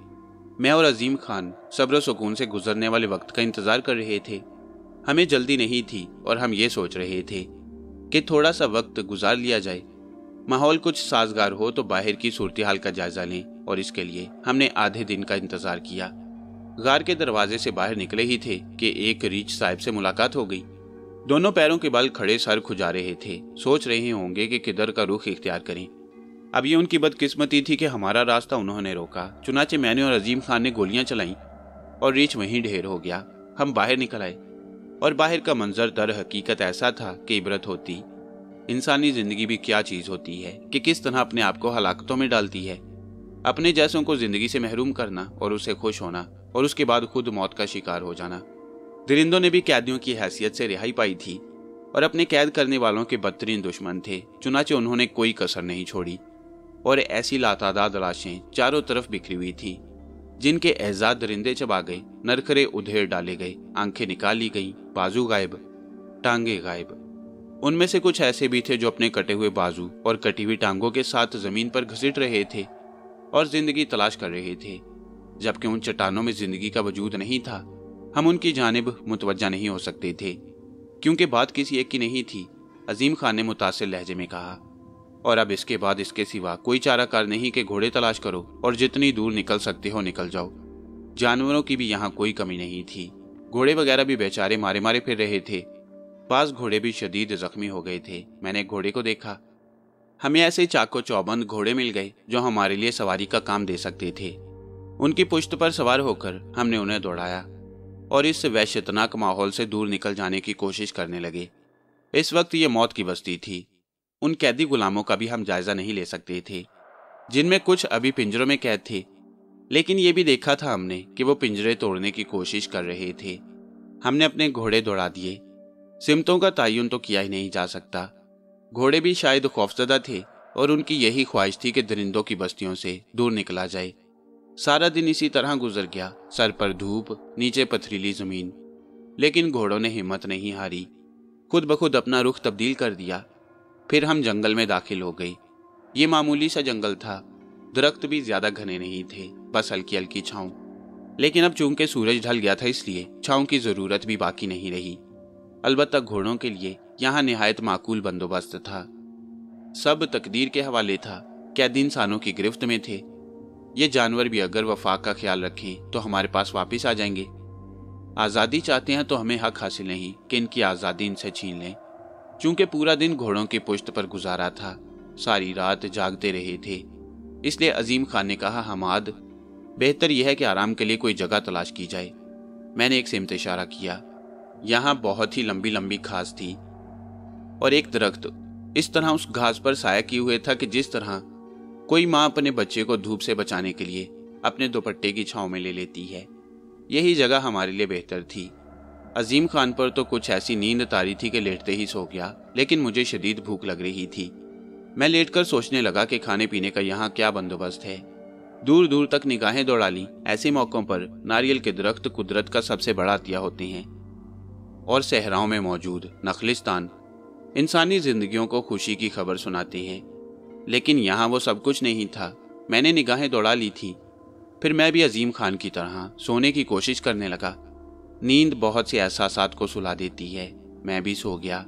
मैं और अजीम खान सब्र सुकून से गुजरने वाले वक्त का इंतज़ार कर रहे थे। हमें जल्दी नहीं थी और हम ये सोच रहे थे कि थोड़ा सा वक्त गुजार लिया जाए। माहौल कुछ साजगार हो तो बाहर की सूरत हाल का जायजा लें और इसके लिए हमने आधे दिन का इंतज़ार किया। गार के दरवाजे से बाहर निकले ही थे कि एक रीच साहब से मुलाकात हो गई। दोनों पैरों के बल खड़े सर खुजा रहे थे। सोच रहे होंगे कि किधर का रुख इख्तियार करें। अब ये उनकी बदकिस्मती थी कि हमारा रास्ता उन्होंने रोका, चुनाचे मैंने और अजीम खान ने गोलियाँ चलाई और रीच वहीं ढेर हो गया। हम बाहर निकल आए। और बाहर का मंजर दर हकीकत ऐसा था कि इबरत होती। इंसानी ज़िंदगी भी क्या चीज़ होती है कि किस तरह अपने आप को हलाकतों में डालती है। अपने जैसों को ज़िंदगी से महरूम करना और उसे खुश होना और उसके बाद खुद मौत का शिकार हो जाना। दरिंदों ने भी कैदियों की हैसियत से रिहाई पाई थी और अपने कैद करने वालों के बदतरीन दुश्मन थे, चुनाचे उन्होंने कोई कसर नहीं छोड़ी। और ऐसी लातादाद लाशें चारों तरफ़ बिखरी हुई थी। जिनके एजाद दरिंदे चबा गए, नरखरे उधेर डाले गए, आँखें निकाली गईं, बाजू गायब, टांगे गायब। उनमें से कुछ ऐसे भी थे जो अपने कटे हुए बाजू और कटी हुई टांगों के साथ ज़मीन पर घसीट रहे थे और ज़िंदगी तलाश कर रहे थे, जबकि उन चट्टानों में ज़िंदगी का वजूद नहीं था। हम उनकी जानब मुतवजा नहीं हो सकते थे, क्योंकि बात किसी एक की नहीं थी, अजीम खान ने मुतासर लहजे में कहा। और अब इसके बाद इसके सिवा कोई चाराकार नहीं कि घोड़े तलाश करो और जितनी दूर निकल सकते हो निकल जाओ। जानवरों की भी यहाँ कोई कमी नहीं थी। घोड़े वगैरह भी बेचारे मारे मारे फिर रहे थे। पास घोड़े भी शदीद जख्मी हो गए थे। मैंने घोड़े को देखा। हमें ऐसे चाको चौबंद घोड़े मिल गए जो हमारे लिए सवारी का काम दे सकते थे। उनकी पुश्त पर सवार होकर हमने उन्हें दौड़ाया और इस वैश्यतनाक माहौल से दूर निकल जाने की कोशिश करने लगे। इस वक्त ये मौत की बस्ती थी। उन कैदी गुलामों का भी हम जायजा नहीं ले सकते थे, जिनमें कुछ अभी पिंजरों में कैद थे। लेकिन ये भी देखा था हमने कि वो पिंजरे तोड़ने की कोशिश कर रहे थे। हमने अपने घोड़े दौड़ा दिए। सिमतों का तयन तो किया ही नहीं जा सकता। घोड़े भी शायद खौफजदा थे और उनकी यही ख्वाहिश थी कि दरिंदों की बस्तियों से दूर निकला जाए। सारा दिन इसी तरह गुजर गया, सर पर धूप, नीचे पथरीली ज़मीन। लेकिन घोड़ों ने हिम्मत नहीं हारी। खुद ब खुद अपना रुख तब्दील कर दिया। फिर हम जंगल में दाखिल हो गए ये मामूली सा जंगल था। दरख्त भी ज़्यादा घने नहीं थे, बस हल्की हल्की छाँव। लेकिन अब चूँकि सूरज ढल गया था इसलिए छाँव की ज़रूरत भी बाकी नहीं रही। अलबत्त घोड़ों के लिए यहाँ नहायत माकूल बंदोबस्त था। सब तकदीर के हवाले था, कैदी इंसानों की गिरफ्त में थे। ये जानवर भी अगर वफाक का ख्याल रखें तो हमारे पास वापस आ जाएँगे। आज़ादी चाहते हैं तो हमें हक हासिल नहीं, कि इनकी आज़ादी इनसे छीन लें। चूँकि पूरा दिन घोड़ों की पुश्त पर गुजारा था, सारी रात जागते रहे थे। इसलिए अजीम खान ने कहा, हमाद, बेहतर यह है कि आराम के लिए कोई जगह तलाश की जाए। मैंने एक सिमत इशारा किया। यहाँ बहुत ही लंबी लंबी घास थी और एक दरख्त इस तरह उस घास पर साया किए हुए था कि जिस तरह कोई माँ अपने बच्चे को धूप से बचाने के लिए अपने दुपट्टे की छाव में ले लेती है। यही जगह हमारे लिए बेहतर थी। अजीम खान पर तो कुछ ऐसी नींद तारी थी कि लेटते ही सो गया, लेकिन मुझे शदीद भूख लग रही थी। मैं लेटकर सोचने लगा कि खाने पीने का यहाँ क्या बंदोबस्त है। दूर दूर तक निगाहें दौड़ा ली, ऐसे मौकों पर नारियल के दरख्त कुदरत का सबसे बड़ा अतिया होते हैं। और सहराओं में मौजूद नखलिस्तान इंसानी जिंदगियों को खुशी की खबर सुनाते हैं। लेकिन यहाँ वो सब कुछ नहीं था। मैंने निगाहें दौड़ा ली थी। फिर मैं भी अजीम खान की तरह सोने की कोशिश करने लगा। नींद बहुत से एहसास को सुला देती है। मैं भी सो गया।